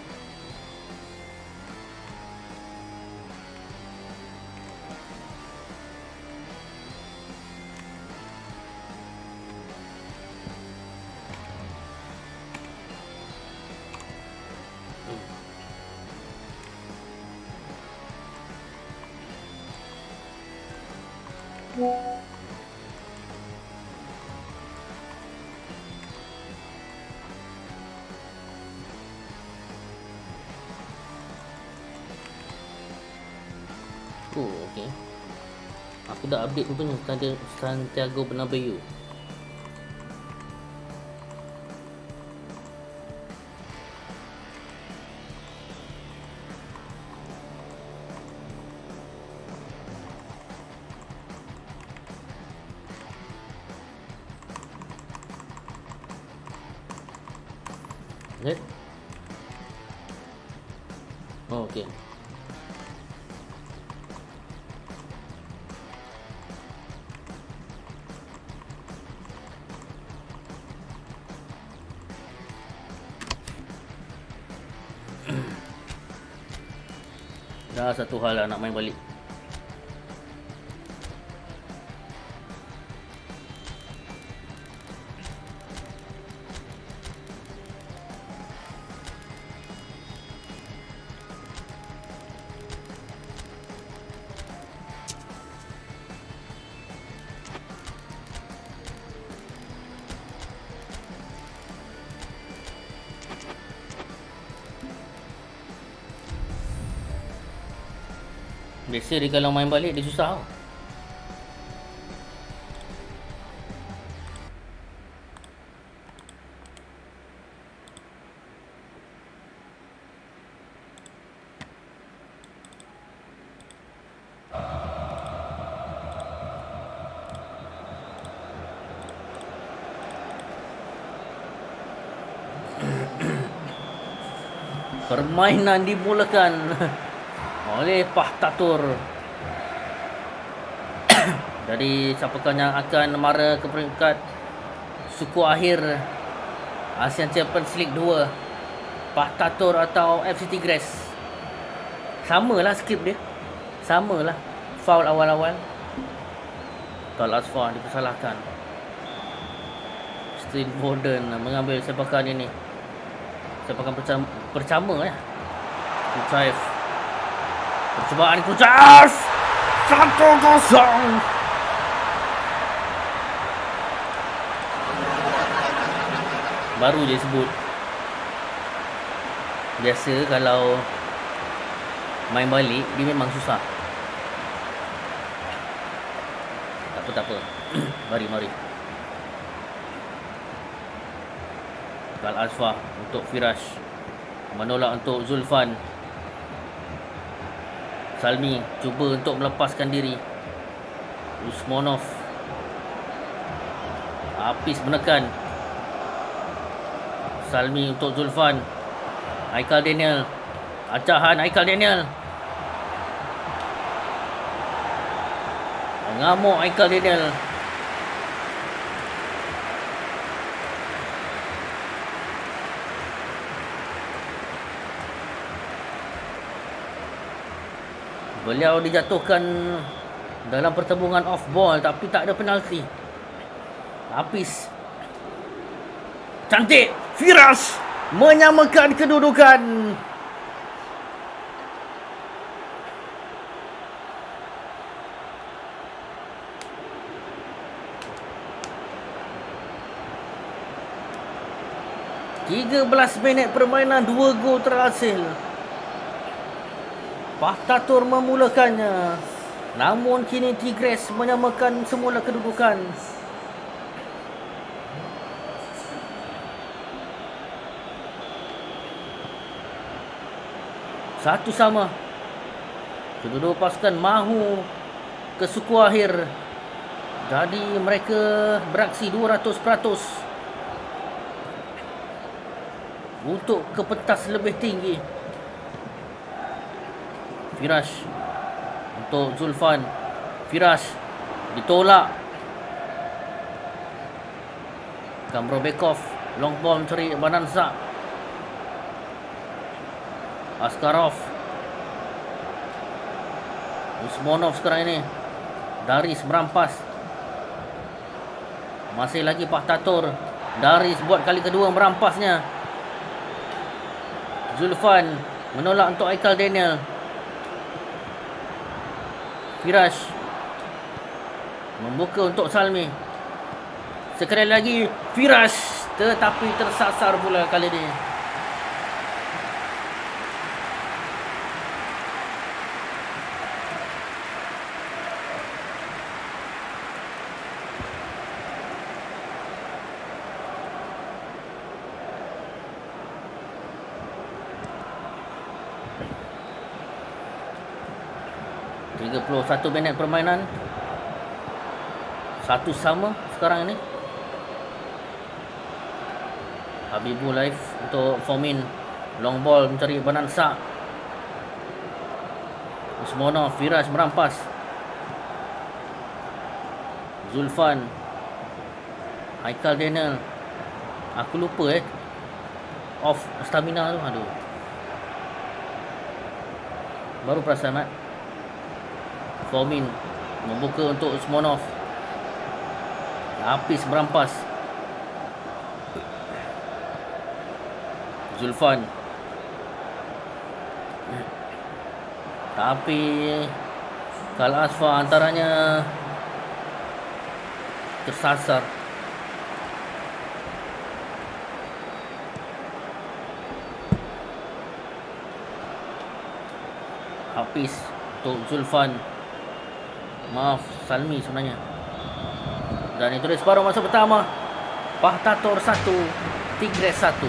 update rupanya Santiago, Santiago Bernabeu. Hal lah nak main balik. Biasa dia kalau main balik dia susah tau Permainan dimulakan. oleh Pahtatur. Jadi siapakah yang akan mara ke peringkat suku akhir ASEAN Champions League 2? Pahtatur atau FC Tigres? Samalah skrip dia. Samalah. Foul awal-awal. Tal Asfar dipersalahkan. Steve Borden mengambil sepakan ini. Sepakan percama, percama ya. Kucaif. Percubaan Kucaif. Satu kosong. Baru je sebut. Biasa kalau main balik dia memang susah. Tak apa tak apa. mari mari. Kal Asfah untuk Firash. Menolak untuk Zulfan. Salmi cuba untuk melepaskan diri. Usmonov. Apis menekan. Salmi untuk Zulfan. Aikal Daniel. Acahan Aikal Daniel. Mengamuk Aikal Daniel. Beliau dijatuhkan dalam pertembungan off ball tapi tak ada penalti. Habis. Cantik. Firas menyamakan kedudukan. Tiga belas minit permainan dua gol terhasil. Pahtatur memulakannya. Namun kini Tigres menyamakan semula kedudukan. Satu sama. Kedua-dua pasukan mahu ke suku akhir. Jadi mereka beraksi 200% untuk ke pentas lebih tinggi. Firash untuk Zulfan. Firash ditolak. Kamrobekov long ball mencari Bananza. Askarov. Usmonov sekarang ini. Daris merampas. Masih lagi Pak Tatur. Daris buat kali kedua merampasnya. Zulfan menolak untuk Aikal Daniel. Firash membuka untuk Salmi. Sekali lagi Firash tetapi tersasar pula kali ini. Tiga puluh satu minit permainan. Satu sama sekarang ini. Habibul live untuk Fomin. Long ball mencari Banansa Usmonov Firas merampas. Zulfan. Haikal Daniel. Aku lupa eh. Off stamina tu Aduh. Baru perasan Mat Fomin membuka untuk Usmonov. Lapis merampas. Zulfan. Tapi Kal Asfa antaranya tersasar. Hafiz untuk Zulfan Maaf Salmi sebenarnya. Dan itu dia separuh masa pertama. Pahtator 1 Tigres 1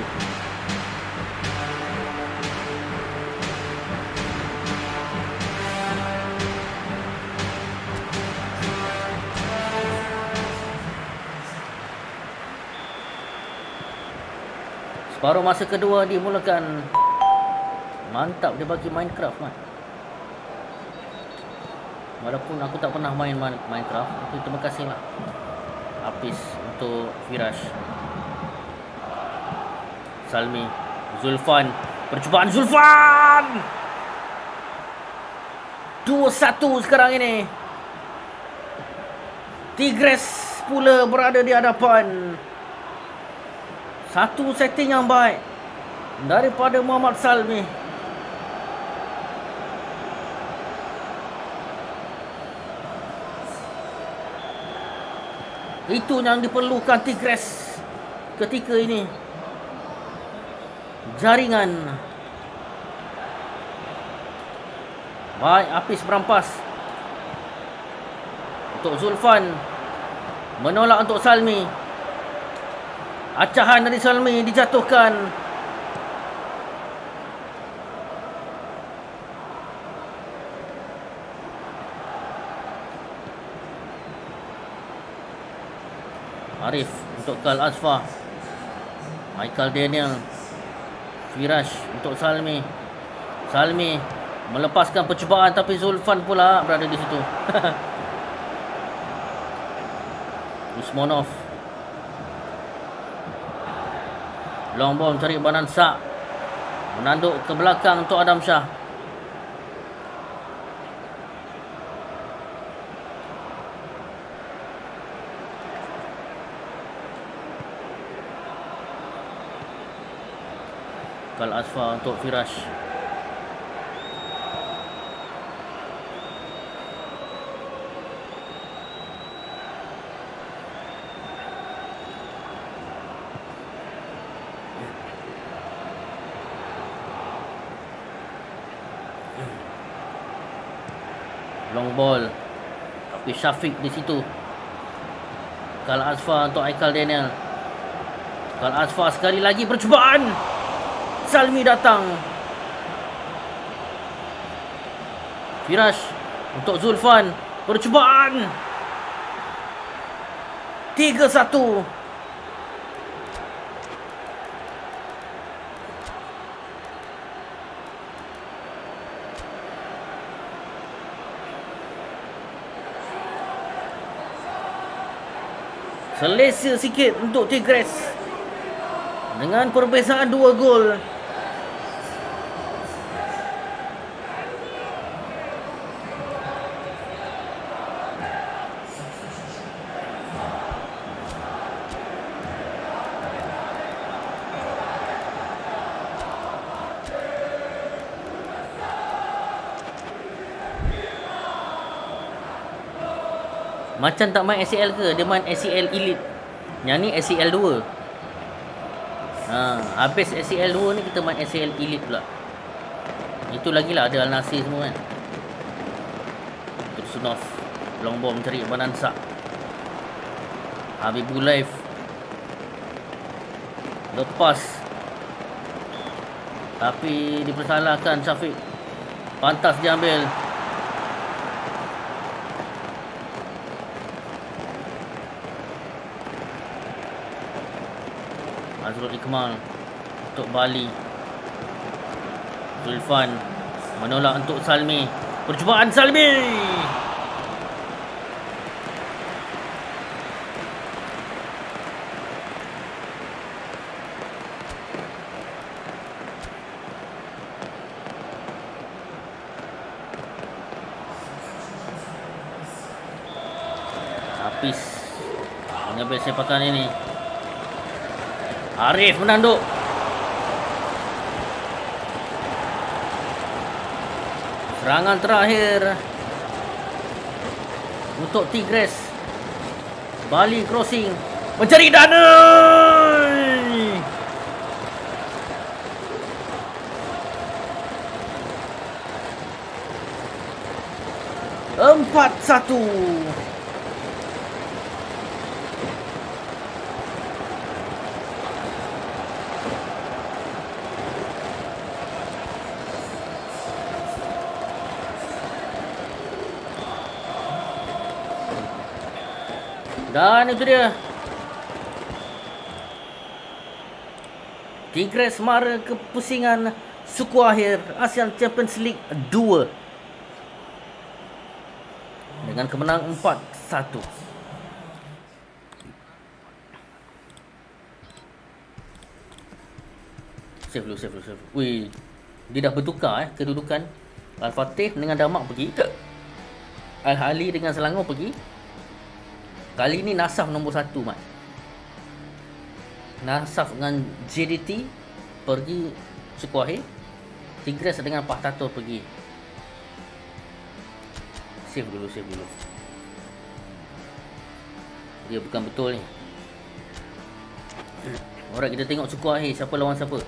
Separuh masa kedua dimulakan. Mantap dia bagi Minecraft man. Walaupun aku tak pernah main Minecraft, tapi terima kasih lah. Hafiz untuk Firash. Salmi, Zulfan, percubaan Zulfan. 2-1 sekarang ini. Tigres pula berada di hadapan. Satu setting yang baik daripada Muhammad Salmi. Itu yang diperlukan Tigres ketika ini. Jaringan. Baik, Apis berampas. Untuk Zulfan. Menolak untuk Salmi. Acahan dari Salmi dijatuhkan. Arif untuk Kal Asfa. Michael Daniel. Firash untuk Salmi. Salmi melepaskan percubaan tapi Zulfan pula berada di situ. Usmonov. Long ball cari Banan Sak. Menanduk ke belakang untuk Adam Shah. Kal Asfa untuk Firash. Long ball. Tapi Syafiq di situ. Kal Asfa untuk Aikal Daniel. Kal Asfa sekali lagi percubaan. Salmi datang. Firash untuk Zulfan. Percubaan. 3-1. Selesa sikit untuk Tigres. Dengan perbezaan dua gol. Macam tak main SCL ke? Dia main SCL Elite. Yang ni SCL 2. Ha, habis SCL 2 ni kita main SCL Elite pula. Itu lagi lah ada Al-Nasir semua kan. Tursunov. Long ball mencari Banansa. Habibul Laif. Lepas. Tapi dipersalahkan Syafiq. Pantas diambil. Ikmal untuk Bali. Zulfan menolak untuk Salmi. Percubaan Salmi. Hafiz mengambil sepakan ini. Arif menanduk. Serangan terakhir untuk Tigres. Bali crossing. Mencari dana. Empat satu. Dan itu dia. Tigres mara kepusingan suku akhir ASEAN Champions League 2 dengan kemenangan 4-1. Save dulu, save dulu, save dulu. Wih, dia dah bertukar eh kedudukan. Al-Fatih dengan Damak pergi. Al-Hali dengan Selangor pergi. Kali ni Nasaf nombor satu, Mat. Nasaf dengan JDT pergi suku akhir. Tigres dengan Pah Tato pergi. Save dulu, save dulu. Dia bukan betul ni. Alright, kita tengok suku akhir siapa lawan siapa.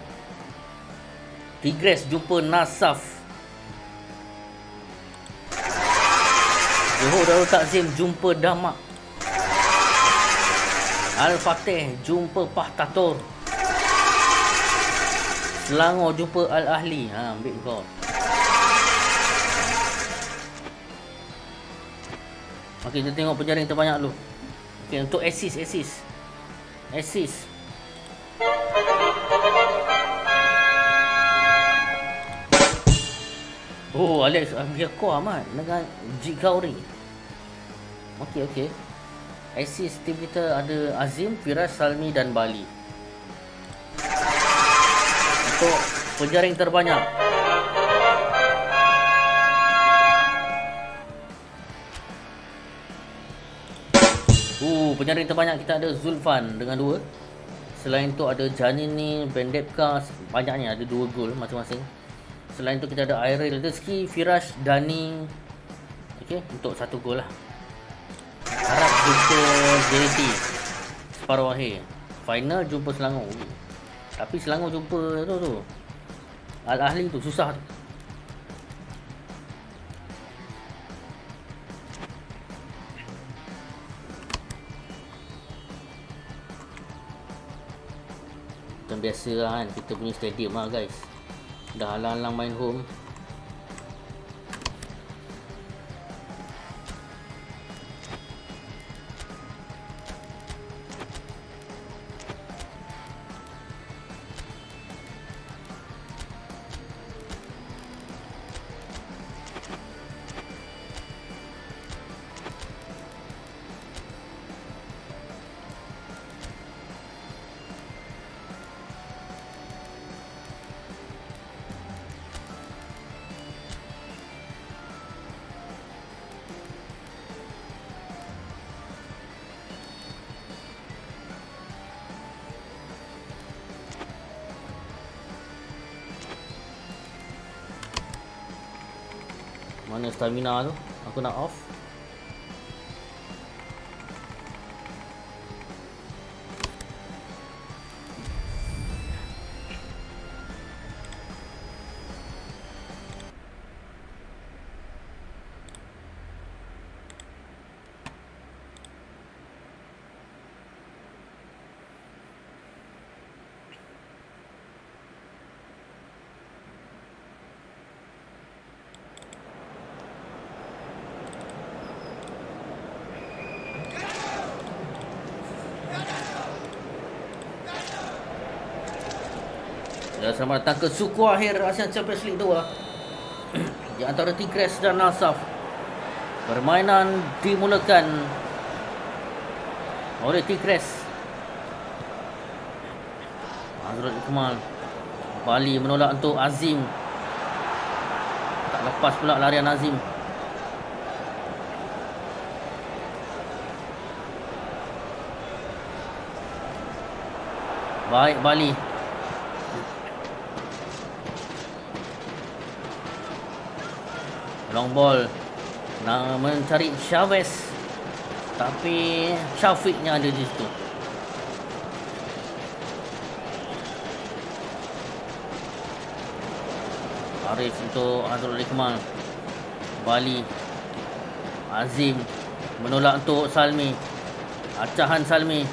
Tigres jumpa Nasaf. Johor Darul Takzim jumpa Damak. Al-Fatih jumpa Pah Tatur. Selangor jumpa Al-Ahli. Ha, ambil kau. Okey, kita tengok penjaring terbanyak dulu. Okey, untuk assist, assist. Assist. Oh, Alex Agiako amat dengan Jik Gauri. Okey, okey. Tim kita ada Azim, Firas, Salmi dan Bali. Untuk penjaring terbanyak. Uh, penjaring terbanyak kita ada Zulfan dengan dua. Selain tu ada Janini, Bendepka, banyaknya ada dua gol masing-masing. Selain tu kita ada Airil Rizki, Firash, Dani. Okey, untuk satu gol lah. Jumpa JT separuh akhir. Final jumpa Selangor. Tapi Selangor jumpa tu tu. Al-Ahli tu susah tu. Macam biasa lah kan Kita punya stadium lah guys Dah halang-halang main home Mana stamina tu? Aku nak off Selamat datang ke suku akhir ASEAN Champions League 2 Di antara Tigres dan Nasaf Permainan dimulakan Oleh Tigres Azrul Ikmal Bali menolak untuk Azim. Tak lepas pula larian Azim. Baik Bali long ball. Nak mencari Chavez. Tapi Syafiqnya ada di situ. Arif untuk Azrul Iqmal Bali. Azim menolak untuk Salmi. Acahan Salmi.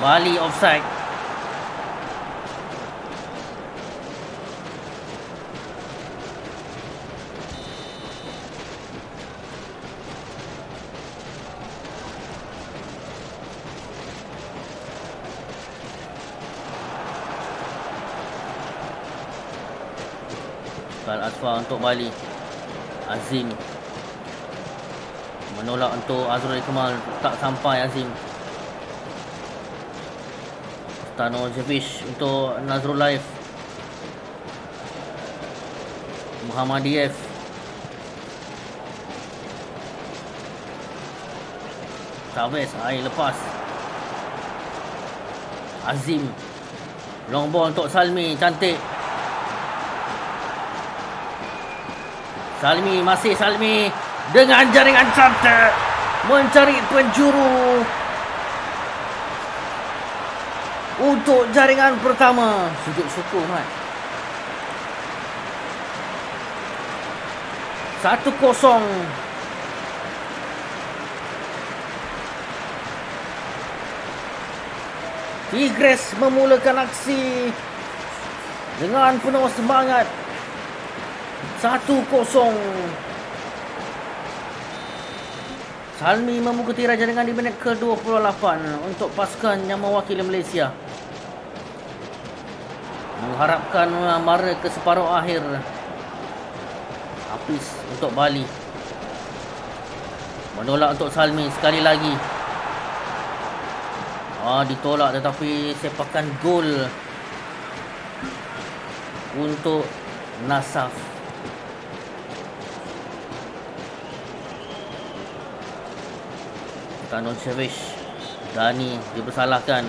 Bali offside Asfa untuk Bali. Azim. Menolak untuk Azrul Ikmal. Tak sampai Azim. Stanojevic untuk Nazrul Laif. Muhammadiyef. Chavez air lepas. Azim. Long ball untuk Salmi. Cantik. Salmi masih Salmi dengan jaringan cantik mencari penjuru untuk jaringan pertama. Sujud syukur Mat. Satu kosong. Tigres memulakan aksi dengan penuh semangat. Satu kosong. Salmi membuka tirai jaringan di minit ke-28 untuk pasukan yang mewakili Malaysia. Mengharapkan mara ke separuh akhir. Hafiz untuk Bali. Menolak untuk Salmi sekali lagi. Ah ditolak tetapi sepakan gol untuk Nasaf. Shavish Dani dipersalahkan.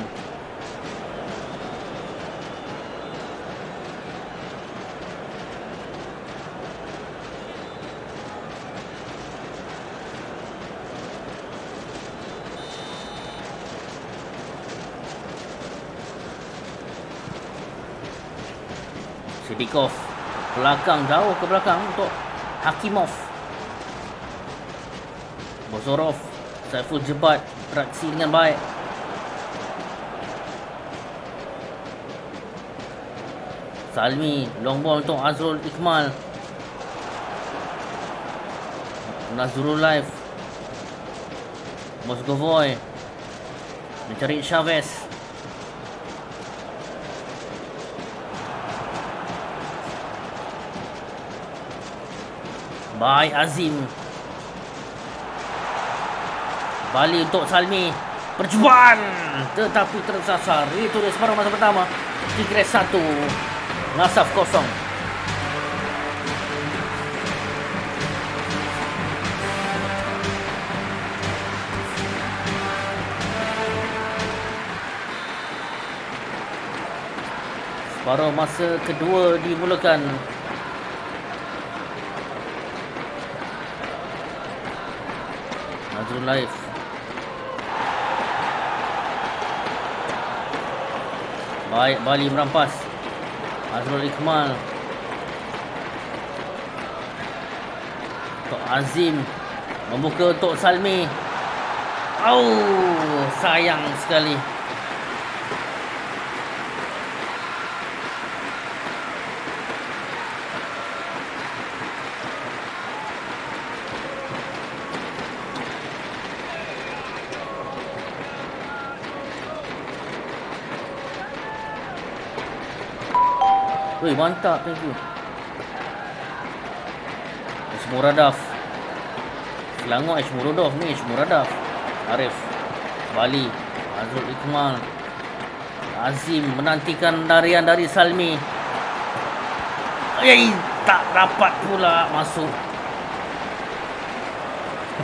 Sidikov belakang jauh ke belakang untuk Hakimov. Bozorov Saiful jebat beraksi dengan baik. Salmi long ball untuk Azrul Ikmal Nazrul Life Mosgovoy. Mencari Chavez. Baik Azim Bali untuk Salmi. Percubaan Tetapi tersasar. Itu dia separuh masa pertama. Tigres 1 Nasaf kosong. Separuh masa kedua dimulakan. Nazrul Laif Baik Bali merampas. Azrul Ikmal Untuk Azim Membuka untuk Salmi. Oh Sayang sekali Weh mantap thank you. Ishmuradaf Selangor Ishmuradaf ni Ishmuradaf Arif Bali Azrul Ikmal Azim menantikan larian dari Salmi. Eh tak dapat pula masuk.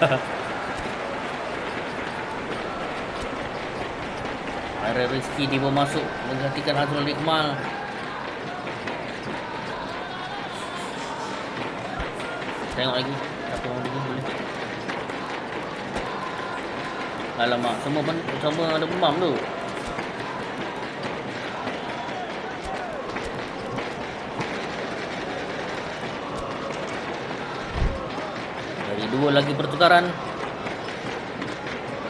Aira Rizki dia masuk menggantikan Azrul Ikmal Tengok lagi. Satu orang lagi boleh. Alamak Semua ben, semua ada demam tu. Dari dua lagi pertukaran.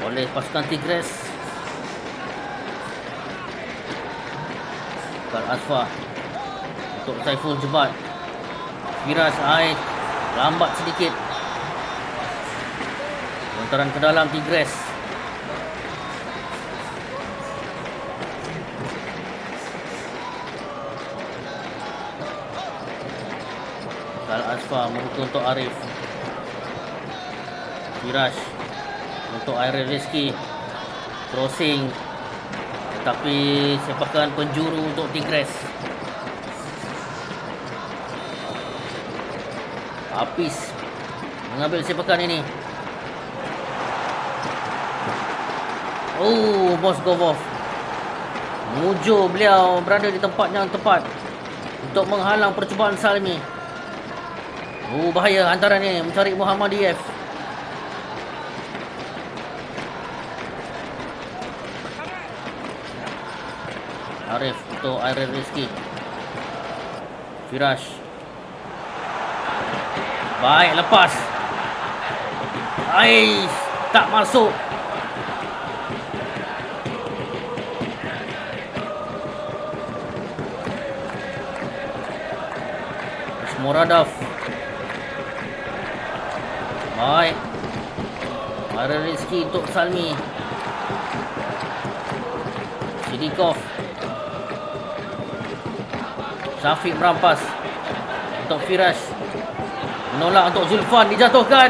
Oleh pasukan Tigres. Kal Asfa. Untuk Saiful Jebat. Firas Aid Lambat sedikit Lontaran ke dalam Tigres Asfa membuka untuk Arif. Firash untuk Airel Rizky. Crossing. Tapi sepakan penjuru untuk Tigres. Apis mengambil sepakan ini. Oh, Bos Govov. Mujur beliau berada di tempat yang tepat untuk menghalang percubaan Salmi. Oh, bahaya hantaran ni mencari Muhammad Diyef. Arif untuk Airel Rizky. Firash. Baik, lepas. Ais, tak masuk. Moradov. Baik. Ada rezeki untuk Salmi. Sidikov. Syafiq merampas. Untuk Firash. Menolak untuk Zulfan. Dijatuhkan.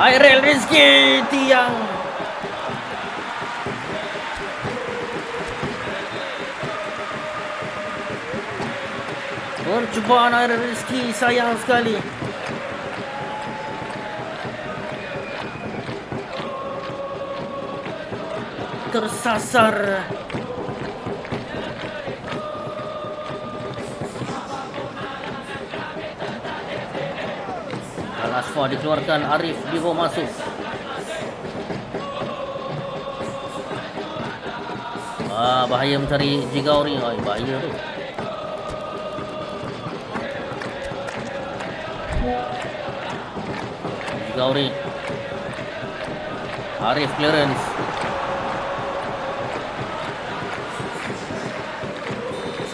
Airel Rizki. Tiang. Percubaan air rezeki sayang sekali. Tersasar. Asfa dikeluarkan Arif dibawa masuk. Ah, bahaya mencari Jigauri. Oh, bahaya tu. Gauri Arif clearance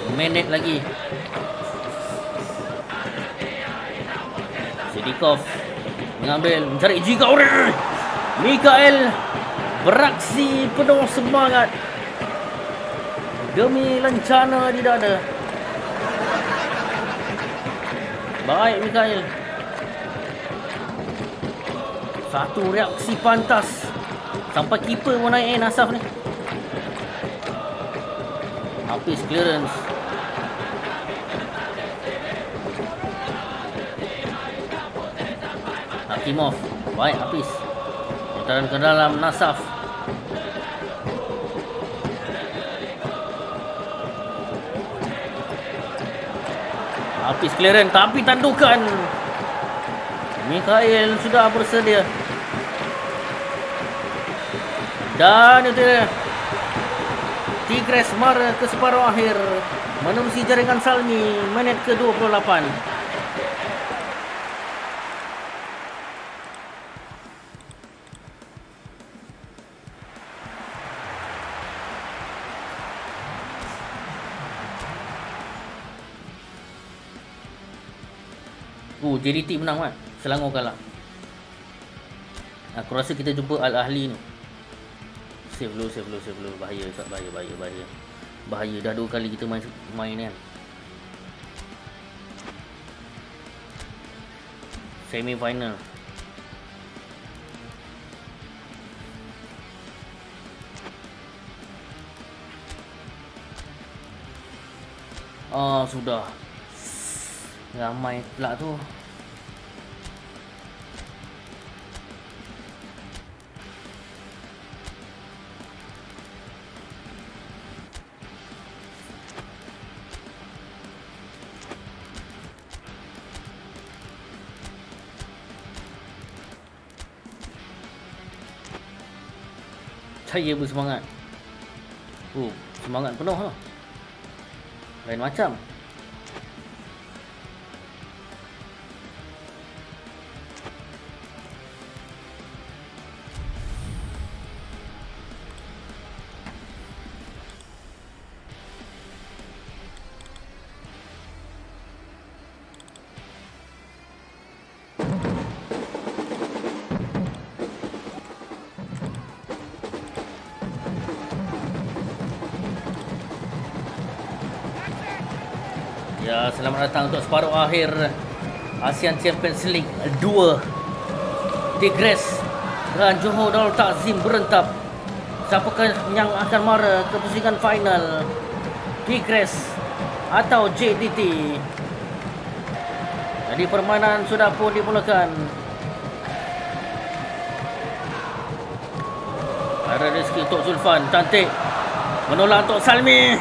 Seminit lagi Sidikov Mengambil Mencari G Gauri Mikael Beraksi penuh semangat. Demi lencana di dada. Baik Mikael. Satu reaksi pantas. Sampai keeper pun naik eh Nasaf ni. Hafiz clearance Hakimov Baik Hafiz Putaran ke dalam Nasaf. Hafiz clearance Tapi tandukan. Mikael sudah bersedia. Dan itu dia. Tigres mara ke separuh akhir. Menerusi jaringan Salmi Menit ke-28 Oh, JDT menang kan? Selangor kalah. Aku rasa kita jumpa Al-Ahli ni. Save dulu, save dulu, save dulu. Bahaya, Ustaz. Bahaya, bahaya, bahaya. Bahaya. Dah dua kali kita main main kan. Semi final. Oh, sudah. Ramai pula tu. Saya bersemangat. Oh, semangat penuh lah. Lain macam. Datang untuk separuh akhir ASEAN Champions League 2 Tigres dan Johor Darul Takzim berentap. Siapakah yang akan mara ke pusingan final? Tigres atau JDT jadi permainan sudah pun dimulakan. Ada rezeki untuk Zulfan. Cantik. Menolak untuk Salmi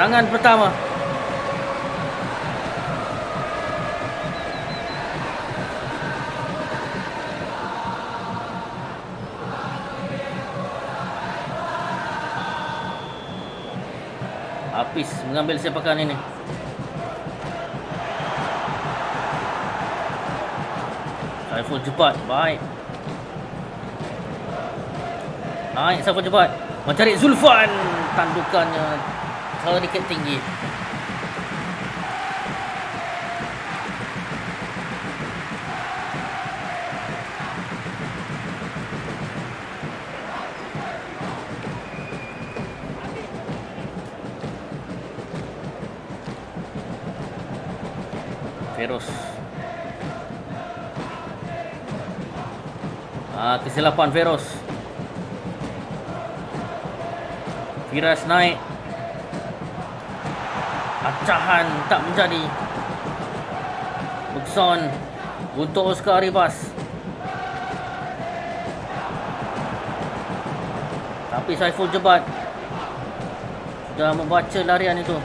serangan pertama Apis mengambil sepakan ini. Saiful cepat. Baik. Naik Saiful cepat. Mencari Zulfan. Tandukannya sedikit tinggi. Feroz. Ah, kesilapan Feroz. Firas naik. Acahan tak menjadi. Bukson untuk Oscar Ribas. Tapi Saiful Jebat sudah membaca larian itu.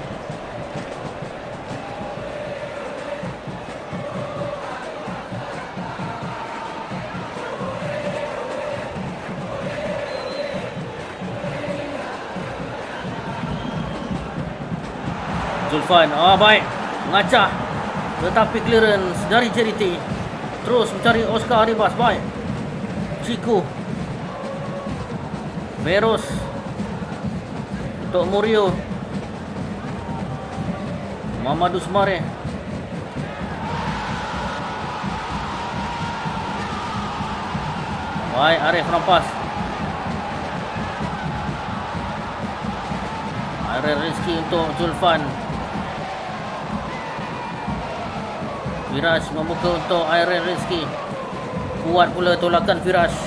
Zulfan. Ah baik. Mengacah. Tetapi clearance dari JDT. Terus mencari Oscar Aribas. Baik. Chico. Veros. Untuk Murio. Muhammad Usmare. Baik, Arif rampas. Arif Rizki untuk Zulfan. Firash membuka untuk Irene Rizki. Kuat pula tolakan Firash.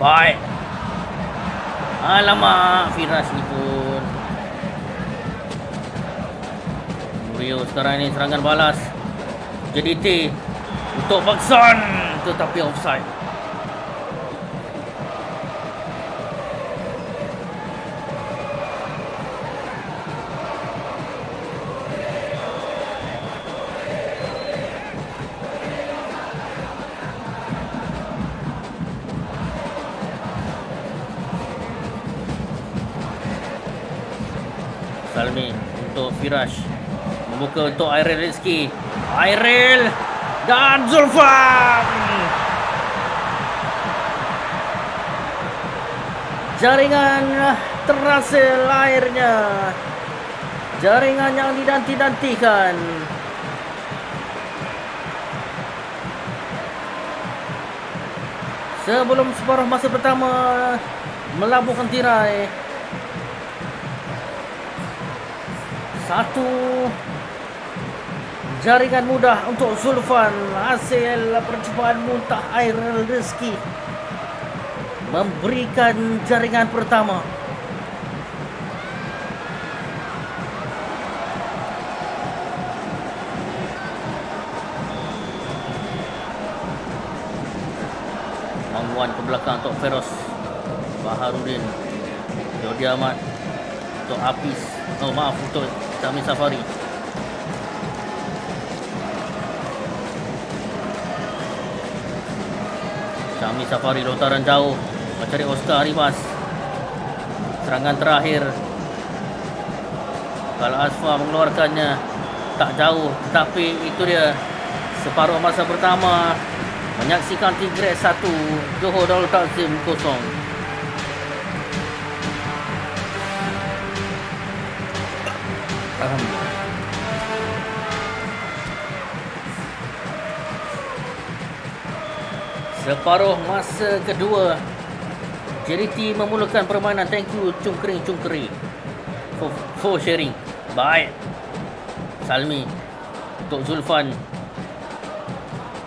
Baik. Alamak, Firash ni pun. Murio sekarang ini serangan balas. JDT untuk Bakson tetapi offside. Membuka untuk Airel Rizki Airel dan Zulfan! Jaringan terhasil airnya. Jaringan yang dinanti-nantikan sebelum separuh masa pertama melabuhkan tirai. Satu jaringan mudah untuk Zulfan. Hasil percobaan muntah air rezeki. Memberikan jaringan pertama. Mangwan ke belakang untuk Feroz. Baharudin. Jody Ahmad. Untuk Apis. Oh maaf untuk Syami Safari Syami Safari lontaran jauh mencari Oscar Ribas serangan terakhir. Kalau Asfa mengeluarkannya tak jauh. Tetapi itu dia separuh masa pertama menyaksikan Tigres 1 Johor Darul Takzim 0 Separuh masa kedua JDT memulakan permainan. Thank you Cung Kering Cung Kering for, for sharing. Baik Salmi Untuk Zulfan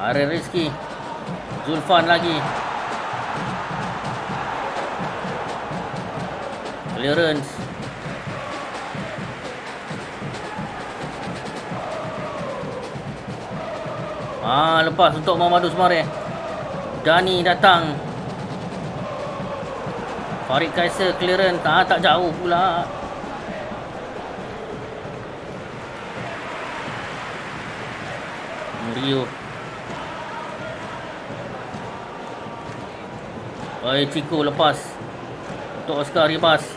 Ariel Rizki Zulfan lagi. Clearance. Ah, lepas untuk Muhammad Usmare. Dani datang. Farid Kaiser clearance. Ah, tak jauh pula. Rio. Oi, Chico lepas. Untuk Oscar Ribas.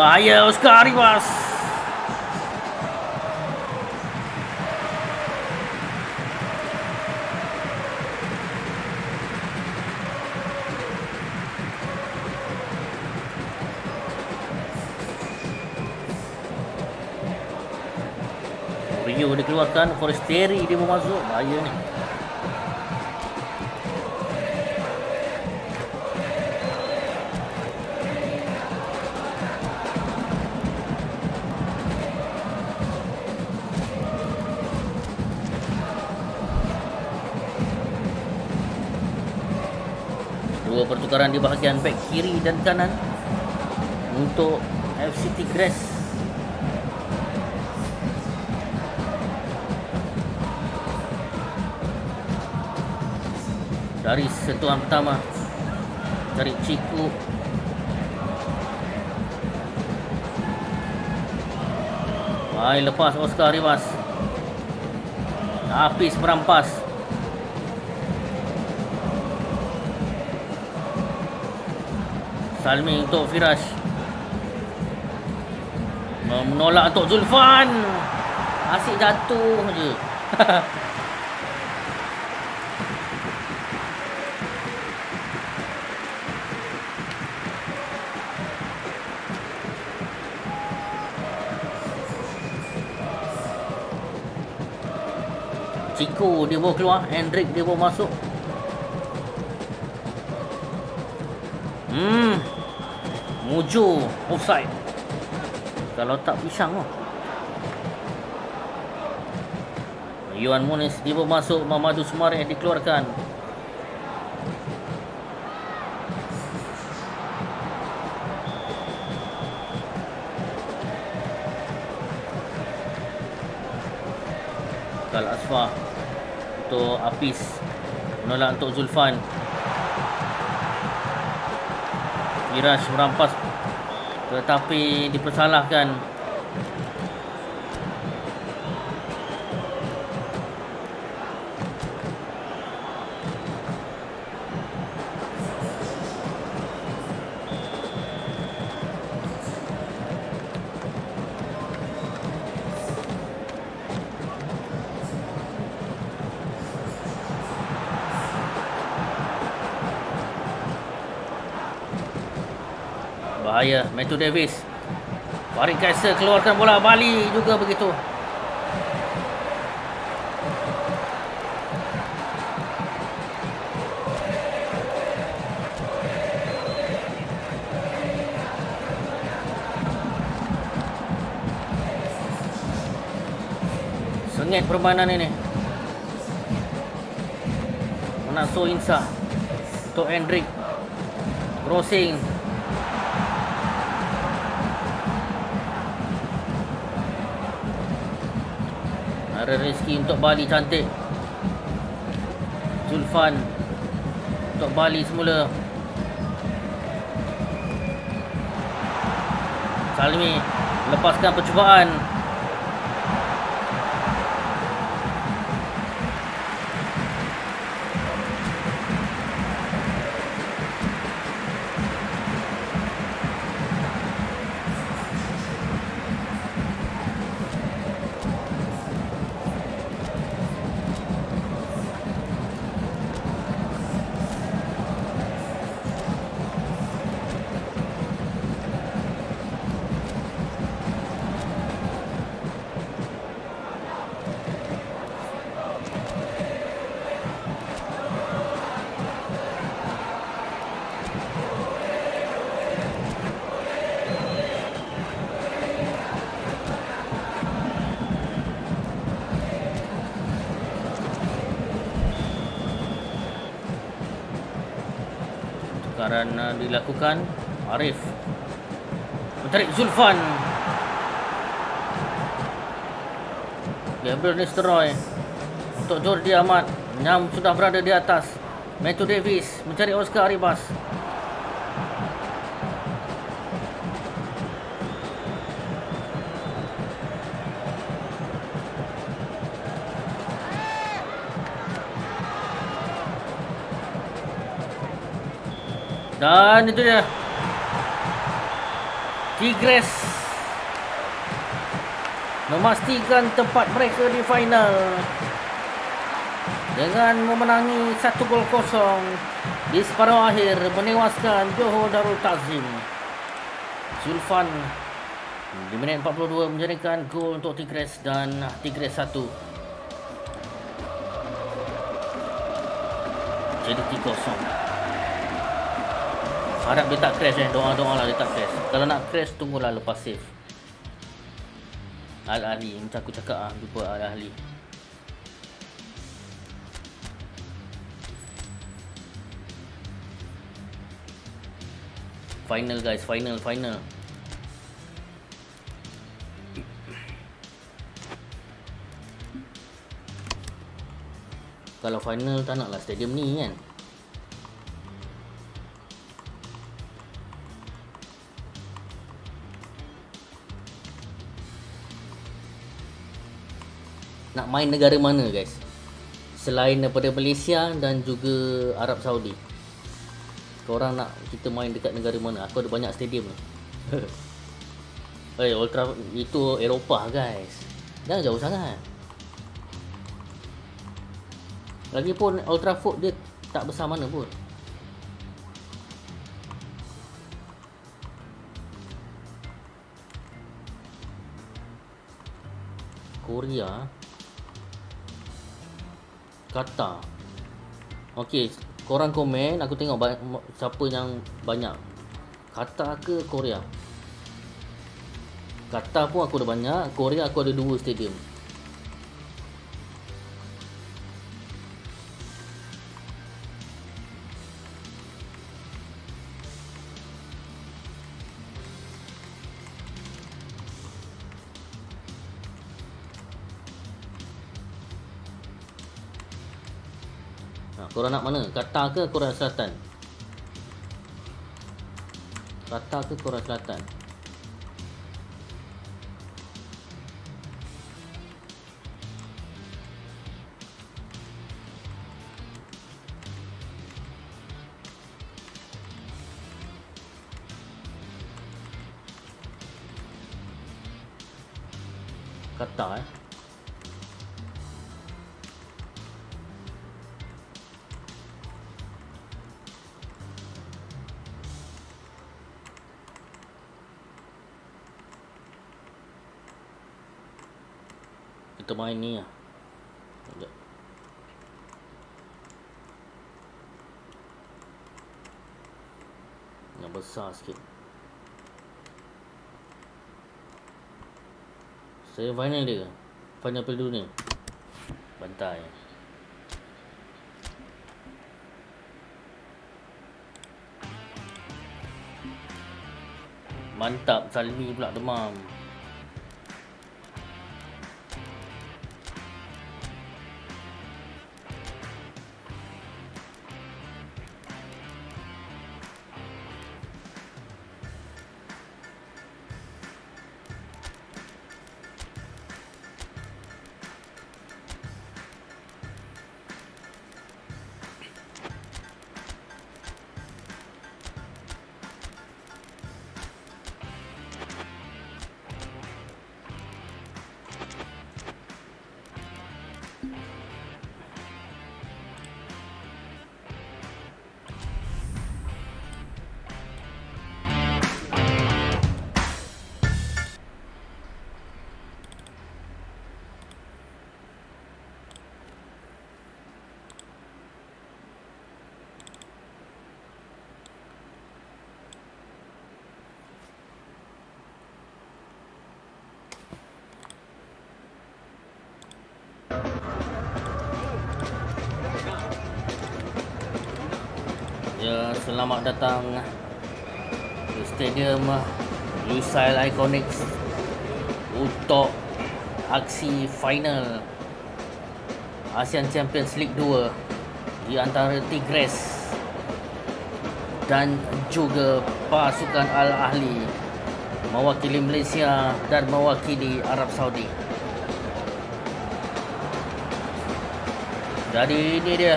Bahaya Oscar Ribas. Dikeluarkan Forestieri dia mau masuk. Bahaya ni. Dua pertukaran di bahagian back kiri dan kanan untuk FCT Grass dari sentuhan pertama. Dari Ciku. Hai lepas Oscar Rivas. Hafiz merampas Salmi untuk Firash. Menolak untuk Zulfan. Asyik jatuh je dia bawa keluar Hendrik dia bawa masuk. Hmm. Mujo Offside. Kalau tak pisang lah Yuan Munis dia bawa masuk. Mamadou Sumare dikeluarkan. Kal Asfah untuk Apis menolak untuk Zulfan. Mirash merampas tetapi dipersalahkan Bahaya Matthew Davis. Farid Kaiser keluarkan bola. Bali juga begitu. Sengit permainan ini. Menaso Insa. Untuk Hendrik. Crossing rezeki untuk Bali cantik. Zulfan Untuk Bali semula. Salmi Lepaskan percubaan Mencari Zulfan. Gabriel Nistelrooy Untuk Jordi Ahmad. Nyam sudah berada di atas. Matthew Davis Mencari Oscar Aribas. Dan itu dia Tigres. Memastikan tempat mereka di final. Dengan memenangi satu gol kosong Di separuh akhir menewaskan Johor Darul Tazim Zulfan di minit 42 menjadikan gol untuk Tigres dan Tigres 1 jadi 3-0 Harap dia tak crash eh. Doa-doa lah dia tak crash. Kalau nak crash, tunggulah lepas save. Al-Ahli. Macam aku cakap ah, jumpa Al-Ahli. Final guys, final, final. Kalau final tak naklah stadium ni kan. Nak main negara mana guys selain daripada Malaysia dan juga Arab Saudi korang nak kita main dekat negara mana aku ada banyak stadium ni Eh, Ultra itu Eropah guys. Jangan jauh sangat. Lagipun Old Trafford dia tak besar mana pun. Korea Qatar Okey, korang komen aku tengok siapa yang banyak. Qatar ke Korea? Qatar pun aku ada banyak, Korea aku ada dua stadium. Korang nak mana? Qatar ke Korea Selatan? Qatar ke Korea Selatan? Main ni lah. Yang besar sikit. Saya final dia. Final Piala Dunia. Bantai. Mantap Salmi pula demam. Selamat datang ke Stadium Lusail Iconics untuk aksi final ASEAN Champions League 2 di antara Tigres dan juga pasukan Al Ahli mewakili Malaysia dan mewakili Arab Saudi. Jadi ini dia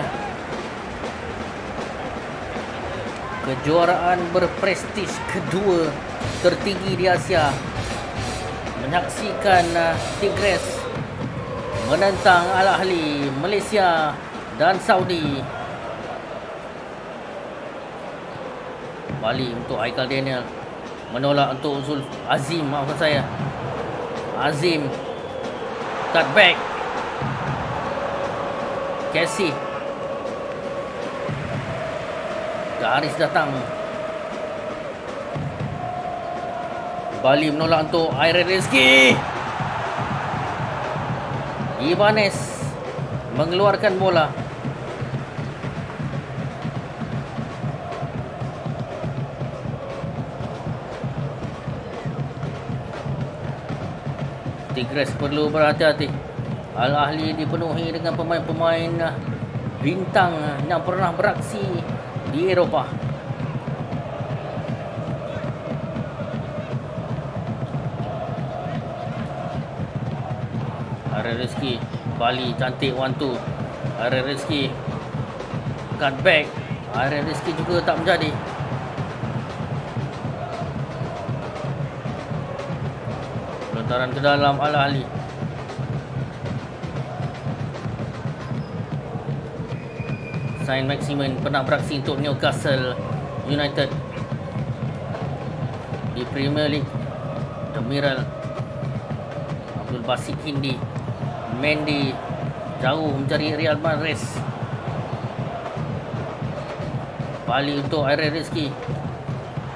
kejuaraan berprestij kedua tertinggi di Asia menyaksikan uh, Tigres menentang Al Ahli Malaysia dan Saudi. Bali untuk Haikal Daniel menolak untuk Zul Azim maafkan saya. Azim cut back. Casey Garis datang. Bali menolak untuk Airen Rizki Ibanez mengeluarkan bola. Tigres perlu berhati-hati. Al Ahli dipenuhi dengan pemain-pemain bintang. Yang pernah beraksi di Eropah. Aaron Rizky Bali cantik one two. Aaron Rizky cut back. Aaron Rizky juga tak menjadi. Lontaran ke dalam Al Sain Maximin pernah beraksi untuk Newcastle United di Premier League. Demiral Abdul Basit Hindi Mendy jauh mencari Real Madrid. Bali untuk Aaron Rizky.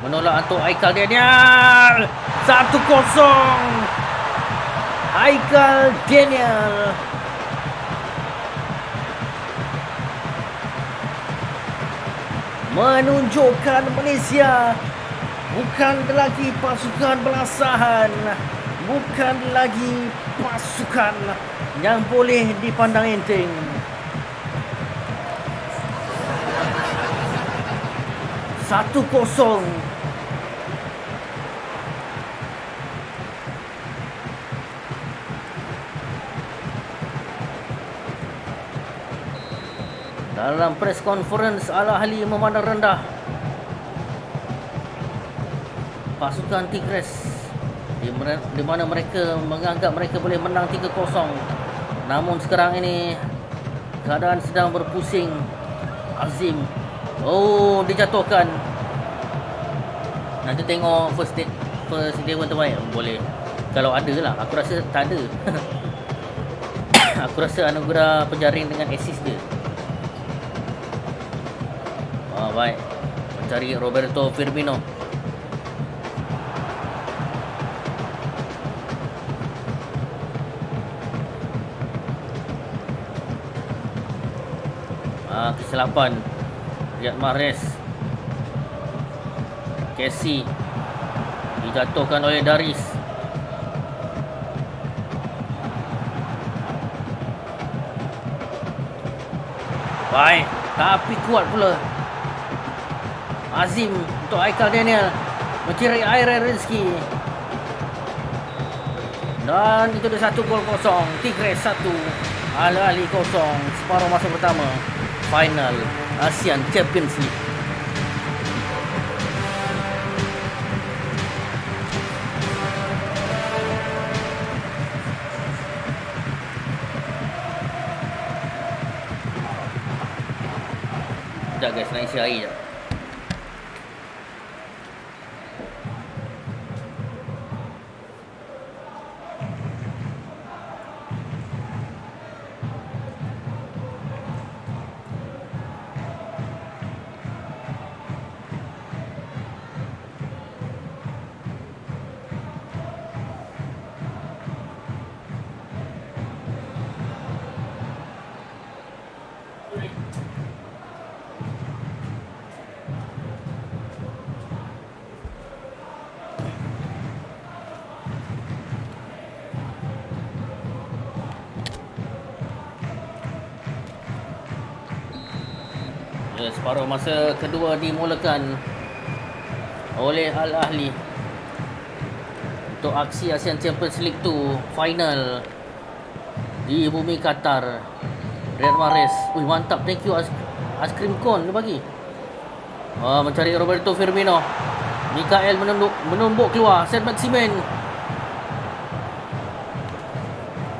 Menolak untuk Haikal Daniel. 1-0 Haikal Daniel menunjukkan Malaysia bukan lagi pasukan belasahan bukan lagi pasukan yang boleh dipandang enteng satu kosong Dalam press conference Al Ahli memandang rendah pasukan Tigres di, di mana mereka menganggap mereka boleh menang 3-0. Namun sekarang ini keadaan sedang berpusing. Azim. Oh, dijatuhkan. Nanti tengok first date first dewan terbaik boleh. Kalau ada lah, aku rasa tak ada. aku rasa anugerah penjaring dengan assist dia. Baik. Mencari Roberto Firmino. Ah, kesilapan. Riyad Mahrez. Casey. Dijatuhkan oleh Daris. Baik. Tapi kuat pula. Azim untuk Haikal Daniel. Mencari Airen Rizki dan itu dia satu gol kosong. Tigres satu Al Ahli kosong. Separuh masa pertama. Final ASEAN Champions League separuh masa kedua dimulakan oleh Al Ahli untuk aksi ASEAN Champions League 2 final di bumi Qatar. Riyad Mahrez. Ui mantap. Thank you Ais Aiskrim Cone dia bagi. Ah, mencari Roberto Firmino. Mikael menunduk menumbuk keluar. Saint Maximin.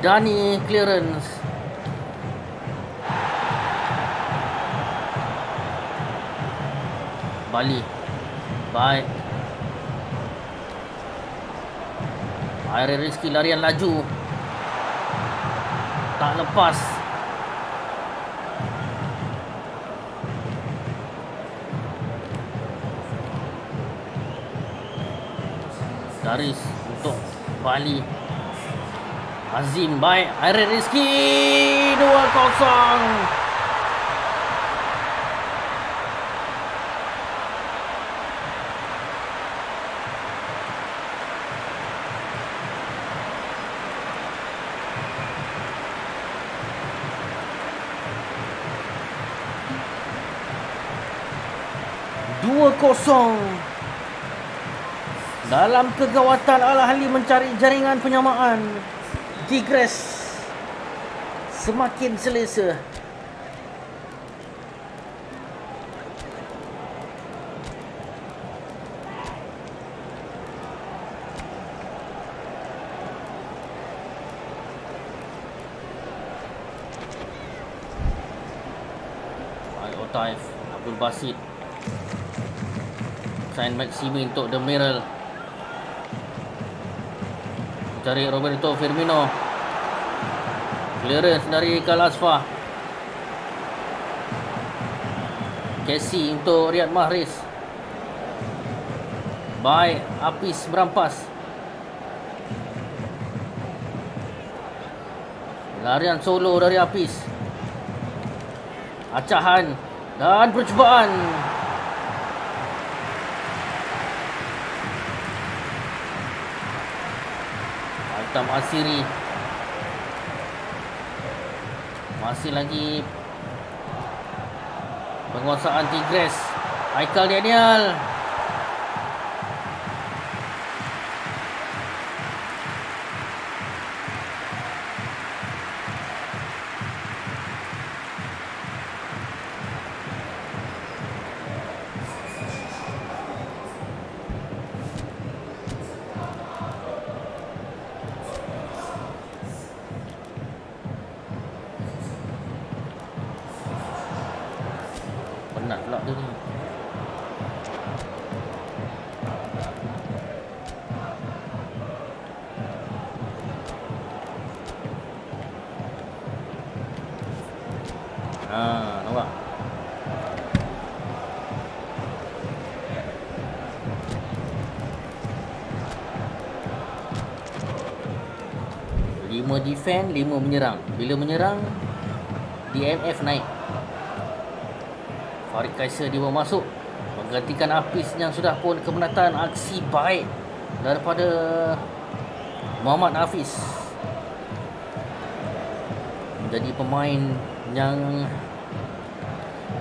Dani clearance. Bali. Baik. Air Rizky larian laju. Tak lepas. Garis untuk Bali. Azim baik. Air Rizky 2-0. Dua kosong. Dalam kegawatan Al-Ahli mencari jaringan penyamaan. Tigres semakin selesa. Abdul Basit Sain Maximi untuk Demiral Cari Roberto Firmino. Clearance dari Kalasfa. Casey untuk Riyad Mahrez. Baik Apis berampas. Larian solo dari Apis. Acahan dan percubaan Aitam Asiri Masih lagi Penguasaan Tigres Haikal Daniel defend, lima menyerang. Bila menyerang, DMF naik. Farid Kaiser dia bawa masuk menggantikan Apis yang sudah pun kemenatan aksi baik daripada Muhammad Hafiz menjadi pemain yang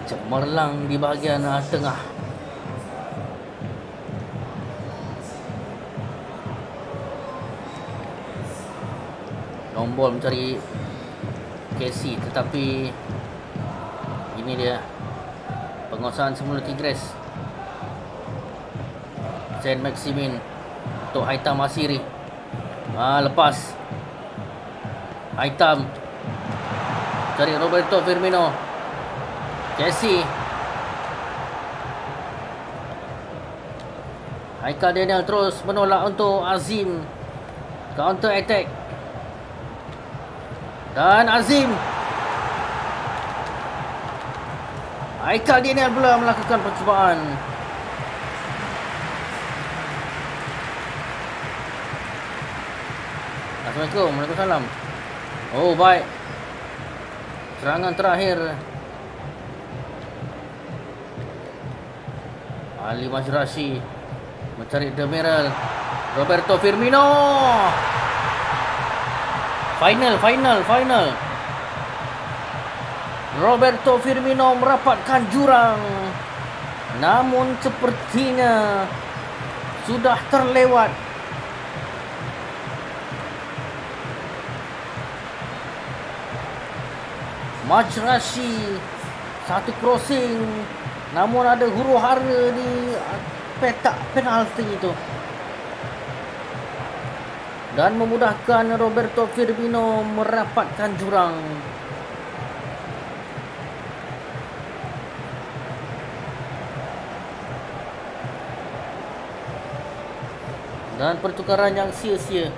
cemerlang di bahagian ah, tengah ball mencari Casey tetapi ini dia penguasaan semula Tigres Saint Maximin untuk Aitam Asiri. Ah, lepas Aitam cari Roberto Firmino. Jesse Haikal Daniel terus menolak untuk Azim. Counter attack dan Azim. Haikal Daniel pula melakukan percubaan. Assalamualaikum Waalaikumsalam. Oh baik. Serangan terakhir. Ali Majrashi Mencari Demiral Roberto Firmino Final, final, final Roberto Firmino merapatkan jurang. Namun sepertinya sudah terlewat. Majrashi satu crossing namun ada huru hara di petak penalti itu dan memudahkan Roberto Firmino merapatkan jurang. Dan pertukaran yang sia-sia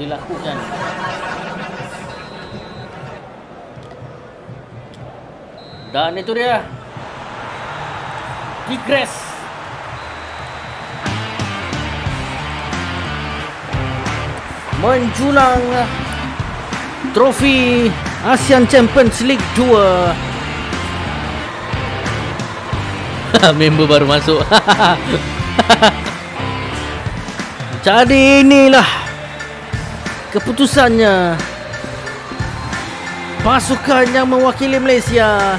dilakukan. Dan itu dia. Tigres menjulang trofi ASEAN Champions League 2 member baru masuk. Jadi inilah keputusannya. Pasukan yang mewakili Malaysia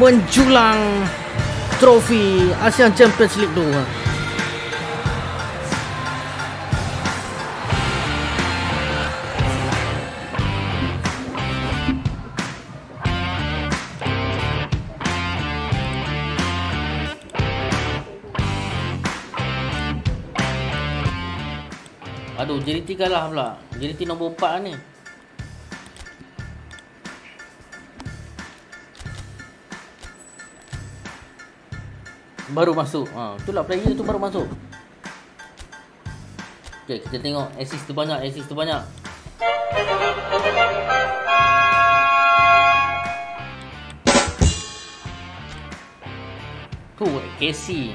menjulang trofi ASEAN Champions League 2 JDT kalah pula. JDT nombor 4 ni. Baru masuk. Ha, itulah player tu baru masuk. Okey, kita tengok assist tu banyak, assist tu banyak. Tu KC.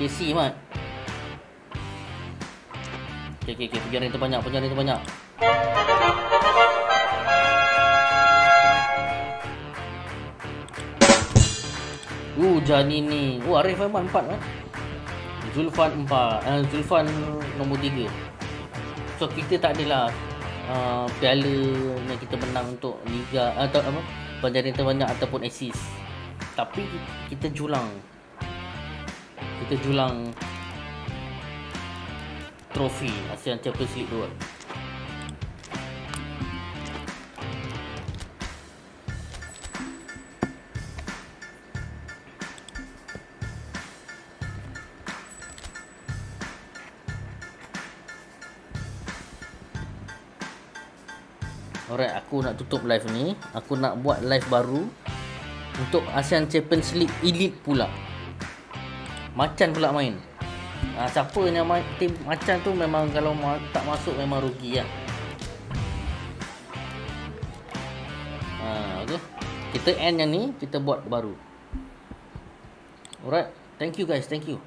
KC mat. Okey okey okey, penjara tu banyak, penjara tu banyak. Uh, Janini. Oh, Arif Aiman 4 kan? Zulfan 4. Uh, Zulfan nombor 3. So, kita tak adalah uh, piala yang kita menang untuk liga atau apa? Penjara terbanyak ataupun assist. Tapi kita julang. Kita julang trofi ASEAN Champions League 2. Alright, aku nak tutup live ni. Aku nak buat live baru untuk ASEAN Champions League Elite pula. Macan pula main. Ha, siapa yang main tim Macan tu memang kalau ma- tak masuk memang rugi lah. Ha, okay. Kita end yang ni, kita buat baru. Alright, thank you guys, thank you.